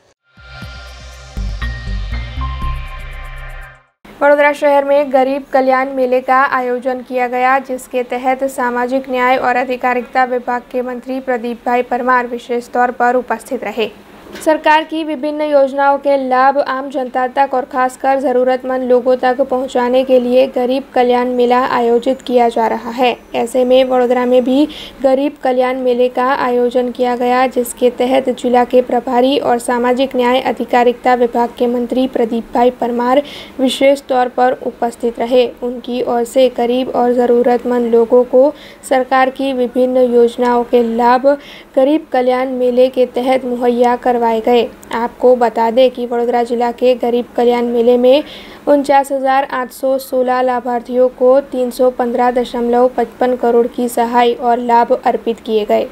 वडोदरा शहर में गरीब कल्याण मेले का आयोजन किया गया जिसके तहत सामाजिक न्याय और अधिकारिता विभाग के मंत्री प्रदीप भाई परमार विशेष तौर पर उपस्थित रहे सरकार की विभिन्न योजनाओं के लाभ आम जनता तक और खासकर ज़रूरतमंद लोगों तक पहुँचाने के लिए गरीब कल्याण मेला आयोजित किया जा रहा है। ऐसे में वडोदरा में भी गरीब कल्याण मेले का आयोजन किया गया, जिसके तहत जिला के प्रभारी और सामाजिक न्याय अधिकारिता विभाग के मंत्री प्रदीप भाई परमार विशेष तौर पर उपस्थित रहे। उनकी ओर से गरीब और ज़रूरतमंद लोगों को सरकार की विभिन्न योजनाओं के लाभ गरीब कल्याण मेले के तहत मुहैया करवाए गए आपको बता दें कि वडोदरा जिला के गरीब कल्याण मेले में उनचास हज़ार आठ सौ सोलह लाभार्थियों को तीन सौ पंद्रह दशमलव पचपन करोड़ की सहाय और लाभ अर्पित किए गए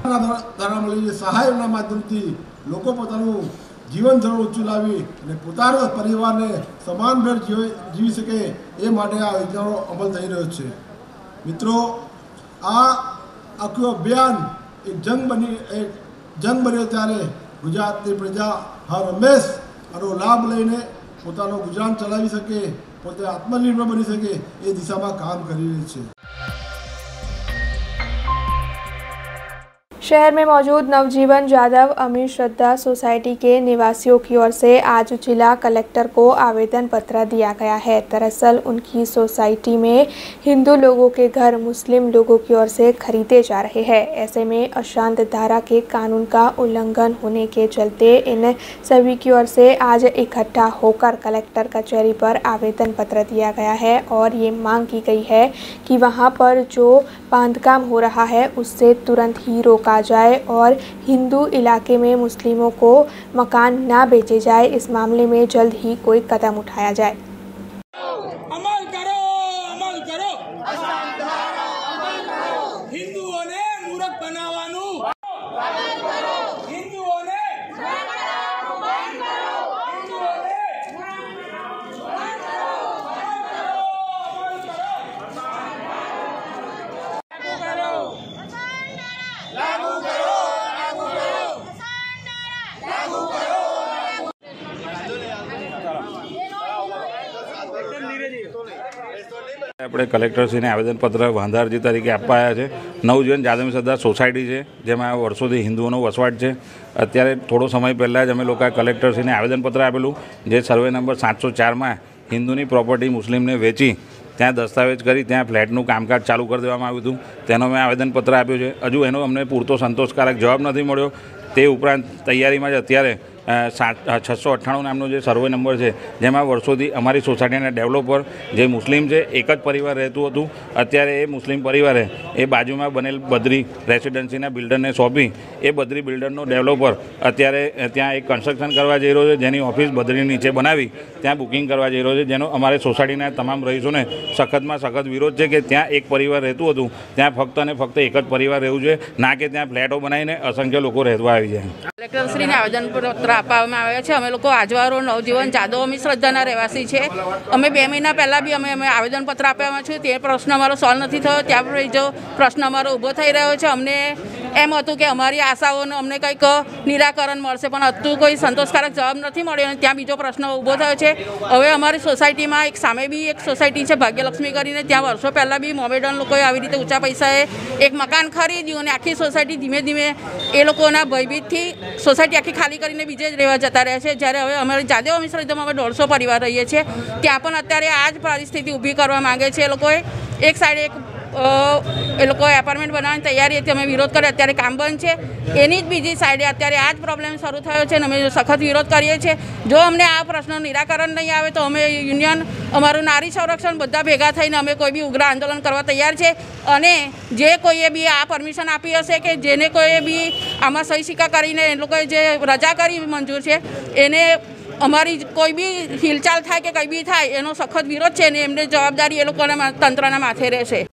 દ્વારા મળેલી સહાયના માધ્યમથી લોકો પોતાનું જીવન ધોરણ ઊંચું લાવી અને પોતાના પરિવારને સમાનભેર જીવી જીવી શકે એ માટે આ યોજનાનો અમલ થઈ રહ્યો છે મિત્રો આ આખું અભિયાન એક જંગ બની એક જંગ બન્યો ત્યારે ગુજરાતની પ્રજા હર હંમેશ આનો લાભ લઈને પોતાનું ગુજરાન ચલાવી શકે, પોતે આત્મનિર્ભર બની શકે એ દિશામાં કામ કરી રહી છે. शहर में मौजूद नवजीवन यादव अमीर श्रद्धा सोसाइटी के निवासियों की ओर से आज जिला कलेक्टर को आवेदन पत्र दिया गया है। दरअसल उनकी सोसाइटी में हिंदू लोगों के घर मुस्लिम लोगों की ओर से खरीदे जा रहे हैं। ऐसे में अशांत धारा के कानून का उल्लंघन होने के चलते इन सभी की ओर से आज इकट्ठा होकर कलेक्टर कचहरी पर आवेदन पत्र दिया गया है और ये मांग की गई है कि वहाँ पर जो बांधकाम हो रहा है, उससे तुरंत ही रोका जाए और हिंदू इलाके में मुस्लिमों को मकान ना बेचे जाए। इस मामले में जल्द ही कोई कदम उठाया जाए। આપણે કલેક્ટરશ્રીને આવેદનપત્ર વાંધારજી તરીકે આપવા આવ્યા છે. નવજીવન જાદવ સરદાર સોસાયટી છે, જેમાં વર્ષોથી હિન્દુઓનો વસવાટ છે. અત્યારે થોડો સમય પહેલાં જ અમે લોકોએ કલેક્ટરશ્રીને આવેદનપત્ર આપેલું, જે સર્વે નંબર સાતસો ચારમાં હિન્દુની પ્રોપર્ટી મુસ્લિમને વેચી ત્યાં દસ્તાવેજ કરી ત્યાં ફ્લેટનું કામકાજ ચાલુ કરી દેવામાં આવ્યું હતું. તેનો મેં આવેદનપત્ર આપ્યું છે. હજુ એનો અમને પૂરતો સંતોષકારક જવાબ નથી મળ્યો. તે ઉપરાંત તૈયારીમાં જ અત્યારે સાત છસો અઠ્ઠાણું નામનો જે સર્વે નંબર છે, જેમાં વર્ષોથી અમારી સોસાયટીના ડેવલપર જે મુસ્લિમ છે, એક જ પરિવાર રહેતું હતું. અત્યારે એ મુસ્લિમ પરિવારે એ બાજુમાં બનેલ બદ્રી રેસિડેન્સીના બિલ્ડરને સોંપી. એ બદ્રી બિલ્ડરનો ડેવલપર અત્યારે ત્યાં એક કન્સ્ટ્રક્શન કરવા જઈ રહ્યો છે, જેની ઓફિસ બદ્રી નીચે બનાવી ત્યાં બુકિંગ કરવા જઈ રહ્યો છે, જેનો અમારે સોસાયટીના તમામ રહીશોને સખતમાં સખત વિરોધ છે કે ત્યાં એક પરિવાર રહેતું હતું. ત્યાં ફક્ત અને ફક્ત એક જ પરિવાર રહેવું જોઈએ, ના કે ત્યાં ફ્લેટો બનાવીને અસંખ્ય લોકો રહેવા આવી જાય. કલેક્ટરશ્રીને આવેદનપત્ર આપવામાં આવ્યા છે. અમે લોકો આજવારો, નવજીવન, જાદવ, અમી શ્રદ્ધાના રહેવાસી છે. અમે બે મહિના પહેલાં બી અમે અમે આવેદનપત્ર આપ્યા છું. તે પ્રશ્ન અમારો સોલ્વ નથી થયો. ત્યાં જો પ્રશ્ન અમારો ઊભો થઈ રહ્યો છે. અમને એમ હતું કે અમારી આશાઓનું અમને કંઈક નિરાકરણ મળશે, પણ હતું કોઈ સંતોષકારક જવાબ નથી મળ્યો અને ત્યાં બીજો પ્રશ્ન ઊભો થયો છે. હવે અમારી સોસાયટીમાં એક સામે બી એક સોસાયટી છે, ભાગ્યલક્ષ્મી કરીને. ત્યાં વર્ષો પહેલાં બી મોમેડન લોકોએ આવી રીતે ઊંચા પૈસાએ એક મકાન ખરીદ્યું અને આખી સોસાયટી ધીમે ધીમે એ લોકોના ભયભીતથી સોસાયટી આખી ખાલી કરીને બીજે જ રહેવા જતા રહે છે. જ્યારે હવે અમારે જાદેવ મિશ્રિતમાં અમે દોઢસો પરિવાર રહીએ છીએ. ત્યાં પણ અત્યારે આ જ પરિસ્થિતિ ઊભી કરવા માંગે છે. એ લોકોએ એક સાઈડ એક એ લોકોએ એપાર્ટમેન્ટ બનાવવાની તૈયારી હતી, અમે વિરોધ કર્યો, અત્યારે કામ બંધ છે. એની જ બીજી સાઈડે અત્યારે આ જ પ્રોબ્લેમ શરૂ થયો છે અને અમે સખત વિરોધ કરીએ છીએ. જો અમને આ પ્રશ્નનું નિરાકરણ નહીં આવે તો અમે યુનિયન અમારું નારી સંરક્ષણ બધા ભેગા થઈને અમે કોઈ બી ઉગ્ર આંદોલન કરવા તૈયાર છે. અને જે કોઈએ બી આ પરમિશન આપી હશે કે જેને કોઈએ બી આમાં સહી સિક્કા કરીને એ લોકોએ જે રજા કરી મંજૂર છે, એને અમારી કોઈ બી હિલચાલ થાય કે કંઈ બી થાય એનો સખત વિરોધ છે ને એમને જવાબદારી એ લોકોના તંત્રના માથે રહેશે.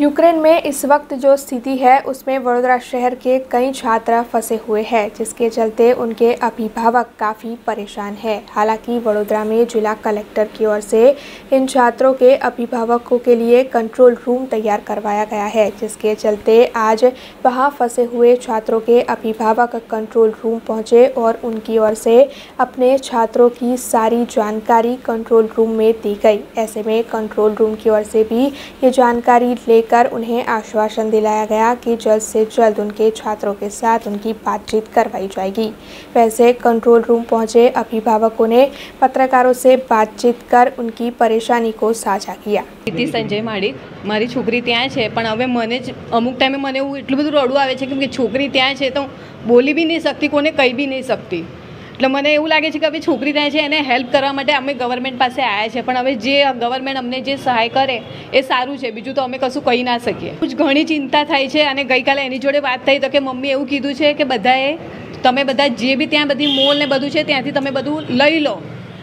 यूक्रेन में इस वक्त जो स्थिति है, उसमें वडोदरा शहर के कई छात्र फंसे हुए हैं, जिसके चलते उनके अभिभावक काफ़ी परेशान हैं। हालाँकि वडोदरा में जिला कलेक्टर की ओर से इन छात्रों के अभिभावकों के लिए कंट्रोल रूम तैयार करवाया गया है, जिसके चलते आज वहाँ फंसे हुए छात्रों के अभिभावक कंट्रोल रूम पहुँचे और उनकी ओर से अपने छात्रों की सारी जानकारी कंट्रोल रूम में दी गई। ऐसे में कंट्रोल रूम की ओर से भी ये जानकारी लेकर कर उन्हें आश्वासन दिलाया गया कि जल्द से जल्द उनके छात्रों के साथ उनकी बातचीत करवाई जाएगी वैसे कंट्रोल रूम पहुंचे अभिभावकों ने पत्रकारों से बातचीत कर उनकी परेशानी को साझा किया પ્રીતિ સંજય માડિક મારી છોકરી ત્યાં છે પણ હવે મને જ અમુક ટાઈમે મને એવું એટલું બધું રડવું આવે છે કેમ કે છોકરી ત્યાં છે તો બોલી બી નહીં શકતી કોને કહી બી નહીં શકતી એટલે મને એવું લાગે છે કે હવે છોકરી ત્યાં છે, એને હેલ્પ કરવા માટે અમે ગવર્મેન્ટ પાસે આવ્યા છે પણ હવે જે ગવર્મેન્ટ અમને જે સહાય કરે, એ સારું છે. બીજું તો અમે કશું કહી ના શકીએ. જ ઘણી ચિંતા થાય છે અને ગઈકાલે એની જોડે વાત થઈ તો કે મમ્મી એવું કીધું છે કે બધાએ, તમે બધા જે બી ત્યાં બધી મોલ ને બધું છે, ત્યાંથી તમે બધું લઈ લો.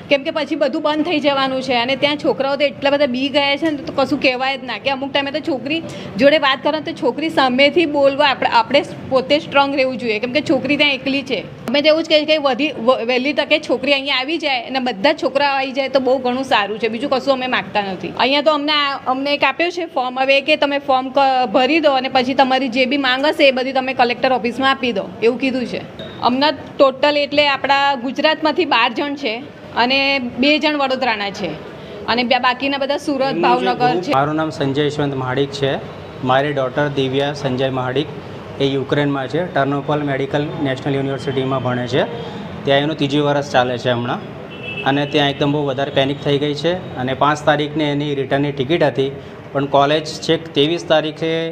કેમ કે પછી બધું બંધ થઈ જવાનું છે અને ત્યાં છોકરાઓ તો એટલા બધા બી ગયા છે ને તો કશું કહેવાય જ ના કે અમુક ટાઈમે તો છોકરી જોડે વાત કરો તો છોકરી સામેથી બોલવા આપણે આપણે પોતે સ્ટ્રોંગ રહેવું જોઈએ. કેમ કે છોકરી ત્યાં એકલી છે. અમે તો એવું જ કહીએ કે વધી વહેલી તકે છોકરી અહીંયા આવી જાય અને બધા જ છોકરા આવી જાય તો બહુ ઘણું સારું છે. બીજું કશું અમે માગતા નથી. અહીંયા તો અમને અમને એક આપ્યો છે ફોર્મ હવે કે તમે ફોર્મ ભરી દો અને પછી તમારી જે બી માંગ હશે એ બધી તમે કલેક્ટર ઓફિસમાં આપી દો. એવું કીધું છે. અમને ટોટલ એટલે આપણા ગુજરાતમાંથી બાર જણ છે. અને બે જણ વડોદરાના છે. અને બાકીના બધા સુરત ભાવનગર છે. મારું નામ સંજય યશવંત મહાડિક છે. મારી ડોટર દિવ્યા સંજય મહાડિક. એ યુક્રેનમાં છે. ટર્નોપલ મેડિકલ નેશનલ યુનિવર્સિટીમાં ભણે છે. ત્યાં એનું ત્રીજી વર્ષ ચાલે છે હમણાં. અને ત્યાં એકદમ બહુ વધારે પેનિક થઈ ગઈ છે. અને પાંચ તારીખને એની રિટર્નની ટિકિટ હતી. પણ કોલેજ છેક ત્રેવીસ તારીખે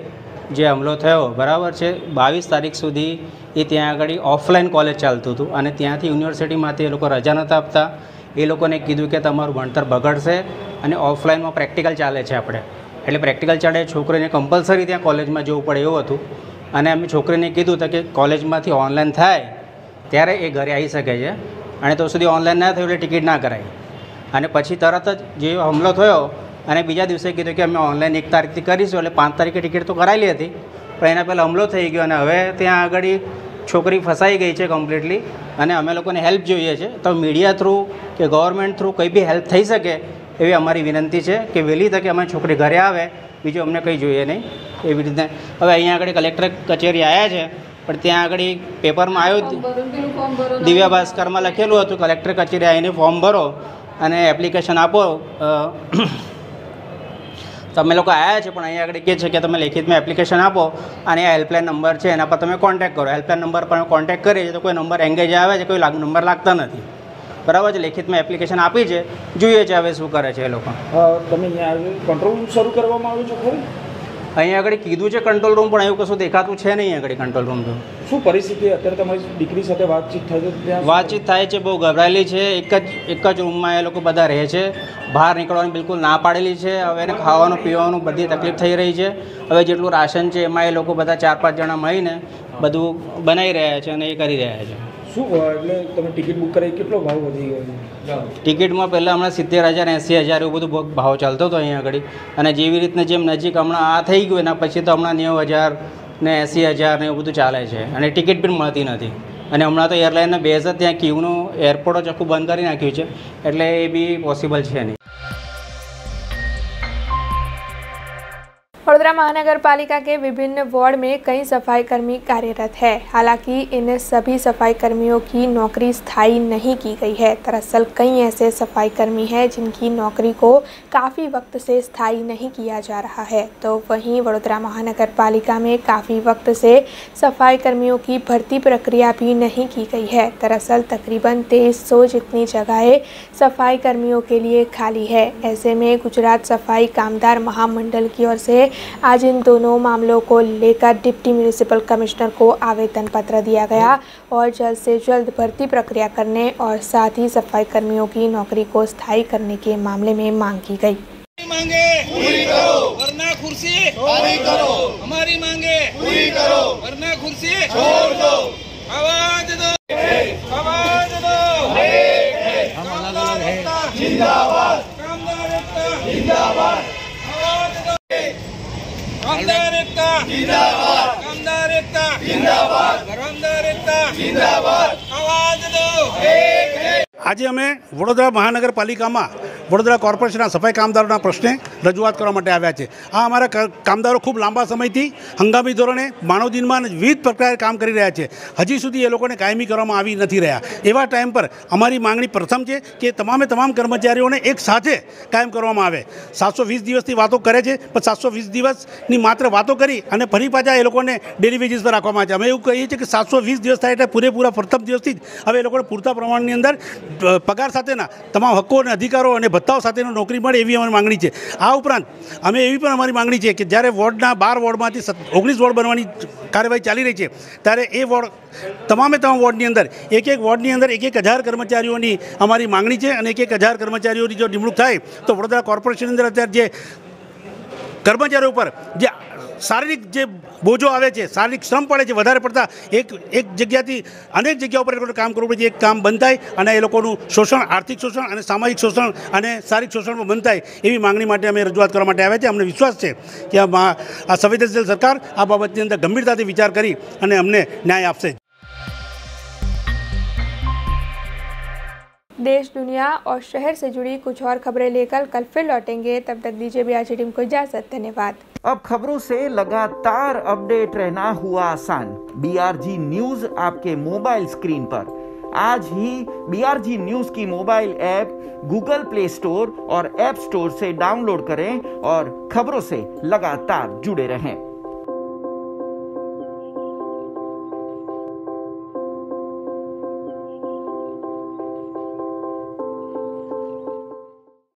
જે હમલો થયો, બરાબર છે. બાવીસ તારીખ સુધી એ ત્યાં આગળ ઓફલાઈન કોલેજ ચાલતું હતું અને ત્યાંથી યુનિવર્સિટીમાંથી એ લોકો રજા નહોતા આપતા. એ લોકોને કીધું કે તમારું ભણતર બગડશે અને ઓફલાઈનમાં પ્રેક્ટિકલ ચાલે છે આપણે. એટલે પ્રેક્ટિકલ ચાલે, છોકરીને કમ્પલસરી ત્યાં કોલેજમાં જવું પડે એવું હતું. અને અમે છોકરીને કીધું હતું કે કોલેજમાંથી ઓનલાઈન થાય ત્યારે એ ઘરે આવી શકે છે. અને તો સુધી ઓનલાઈન ના થયું એટલે ટિકિટ ના કરાય. અને પછી તરત જ જે હમલો થયો અને બીજા દિવસે કીધું કે અમે ઓનલાઈન એક તારીખથી કરીશું એટલે પાંચ તારીખે ટિકિટ તો કરાવેલી હતી પણ એના પહેલાં હમલો થઈ ગયો અને હવે ત્યાં આગળ છોકરી ફસાઈ ગઈ છે કમ્પ્લીટલી અને અમે લોકોને હેલ્પ જોઈએ છે. તો મીડિયા થ્રુ કે ગવર્મેન્ટ થ્રુ કંઈ બી હેલ્પ થઈ શકે એવી અમારી વિનંતી છે કે વહેલી તકે અમારી છોકરી ઘરે આવે બીજું અમને કંઈ જોઈએ નહીં. એવી રીતે હવે અહીંયા આગળ કલેક્ટર કચેરી આવ્યા છે પણ ત્યાં આગળ પેપરમાં આવ્યું દિવ્યા ભાસ્કરમાં લખેલું હતું કલેક્ટર કચેરી આવીને ફોર્મ ભરો અને એપ્લિકેશન આપો તમે લોકો આવ્યા છે પણ અહીંયા આગળ કહે છે કે તમે લેખિતમાં એપ્લિકેશન આપો અને આ હેલ્પલાઇન નંબર છે, એના પર તમે કોન્ટેક્ટ કરો. હેલ્પલાઇન નંબર પર કોન્ટેક્ટ કરીએ તો કોઈ નંબર એંગેજ આવે છે, કોઈ નંબર લાગતા નથી. બરાબર છે? લેખિતમાં એપ્લિકેશન આપી છે, જોઈએ છે હવે શું કરે છે એ લોકો. તમે અહીંયા કંટ્રોલ રૂમ શરૂ કરવામાં આવ્યું છે ખરું? અહીંયા આગળ કીધું છે કંટ્રોલ રૂમ પણ એવું કશું દેખાતું છે નહીં આગળ કંટ્રોલ રૂમ તો. શું પરિસ્થિતિ અત્યારે તમારી દીકરી સાથે વાતચીત થાય છે? વાતચીત થાય છે બહુ ગભરાયેલી છે. એક જ એક જ રૂમમાં એ લોકો બધા રહે છે. બહાર નીકળવાની બિલકુલ ના પાડેલી છે. હવે એને ખાવાનું પીવાનું બધી તકલીફ થઈ રહી છે. હવે જેટલું રાશન છે એમાં એ લોકો બધા ચાર પાંચ જણા મળીને બધું બનાવી રહ્યા છે અને એ કરી રહ્યા છે. શું એટલે તમે ટિકિટ બુક કરાવી કેટલો ભાવ વધી ગયો? ટિકિટમાં પહેલાં હમણાં સિત્તેર હજાર, એંસી હજાર એવું બધું ભાવ ચાલતો હતો અહીંયા આગળ. અને જેવી રીતના જેમ નજીક હમણાં આ થઈ ગયું, એના પછી તો હમણાં નેવું હજાર ને એંસી હજાર ને એવું બધું ચાલે છે. અને ટિકિટ પણ મળતી નથી. અને હમણાં તો એરલાઇનના બેઝ જ ત્યાં ક્યુનું એરપોર્ટ જ આખું બંધ કરી નાખ્યું છે. એટલે એ બી પોસિબલ છે નહીં. वडोदरा महानगर पालिका के विभिन्न वार्ड में कई सफ़ाई कर्मी कार्यरत है। हालाँकि इन सभी सफ़ाई कर्मियों की नौकरी स्थायी नहीं की गई है। दरअसल कई ऐसे सफ़ाई कर्मी हैं जिनकी नौकरी को काफ़ी वक्त से स्थायी नहीं किया जा रहा है। तो वहीं वडोदरा महानगर पालिका में काफ़ी वक्त से सफ़ाई कर्मियों की भर्ती प्रक्रिया भी नहीं की गई है। दरअसल तकरीबन तेईस सौ जितनी जगहें सफ़ाई कर्मियों के लिए खाली है। ऐसे में गुजरात सफ़ाई कामदार महामंडल की ओर से आज इन दोनों मामलों को लेकर डिप्टी म्यूनिसिपल कमिश्नर को आवेदन पत्र दिया गया और जल्द से जल्द भर्ती प्रक्रिया करने और साथ ही सफ़ाई कर्मियों की नौकरी को स्थायी करने के मामले में मांग की गई। मांगे पूरी करो। वरना कुर्सी खाली करो। हमारी मांगे पूरी करो। वरना कुर्सी छोड़ दो। आवाज़ दो। आवाज़ दो। जिंदाबाद। जिंदाबाद। आवाज़ दो। કામદાર એકતા. ઘરમદાર એકતા. અવાજ દો. આજે અમે વડોદરા મહાનગરપાલિકામાં વડોદરા કોર્પોરેશનના સફાઈ કામદારોના પ્રશ્ને રજૂઆત કરવા માટે આવ્યા છે. આ અમારા કામદારો ખૂબ લાંબા સમયથી હંગામી ધોરણે માનવદિનમાં વિવિધ પ્રકારે કામ કરી રહ્યા છે. હજી સુધી એ લોકોને કાયમી કરવામાં આવી નથી રહ્યા. એવા ટાઈમ પર અમારી માંગણી પ્રથમ છે કે તમામે તમામ કર્મચારીઓને એક સાથે કાયમ કરવામાં આવે. સાતસો વીસ દિવસથી વાતો કરે છે, પણ સાતસો વીસ દિવસની માત્ર વાતો કરી અને ફરી પાછા એ લોકોને ડેલી વેજીસ પર રાખવામાં આવે છે. અમે એવું કહીએ છીએ કે સાતસો વીસ દિવસ થાય એટલે પૂરેપૂરા પ્રથમ દિવસથી જ હવે એ લોકોને પૂરતા પ્રમાણની અંદર પગાર સાથેના તમામ હક્કો અને અધિકારો અને ભત્તાઓ સાથેનો નોકરી મળે એવી અમારી માંગણી છે. આ ઉપરાંત અમે એવી પણ અમારી માંગણી છે કે જ્યારે વોર્ડના બાર વોર્ડમાંથી ઓગણીસ વોર્ડ બનવાની કાર્યવાહી ચાલી રહી છે, ત્યારે એ વોર્ડ, તમામે તમામ વોર્ડની અંદર એક એક વોર્ડની અંદર એક એક હજાર કર્મચારીઓની અમારી માંગણી છે અને એક એક હજાર કર્મચારીઓની જો નિમણૂક થાય, તો વડોદરા કોર્પોરેશનની અંદર અત્યારે જે કર્મચારીઓ ઉપર જે શારીરિક જે બોજો આવે છે, શારીરિક શ્રમ પડે છે, વધારે પડતા એક એક જગ્યાથી અનેક જગ્યા ઉપર એ લોકોને કામ કરવું પડે છે. એક કામ બંધ થાય અને એ લોકોનું શોષણ, આર્થિક શોષણ અને સામાજિક શોષણ અને શારીરિક શોષણમાં બંધ થાય એવી માંગણી માટે અમે રજૂઆત કરવા માટે આવ્યા છે. અમને વિશ્વાસ છે કે આ સંવેદનશીલ સરકાર આ બાબતની અંદર ગંભીરતાથી વિચાર કરી અને અમને ન્યાય આપશે. देश, दुनिया और शहर से जुड़ी कुछ और खबरें लेकर कल फिर लौटेंगे। तब तक दीजिए बिहार टीम को इजाज़त, धन्यवाद। अब खबरों से लगातार अपडेट रहना हुआ आसान। बीआरजी न्यूज़ आपके मोबाइल स्क्रीन पर। आज ही बीआरजी न्यूज़ की mobile app Google Play Store और ऐप स्टोर से डाउनलोड करें और खबरों से लगातार जुड़े रहें।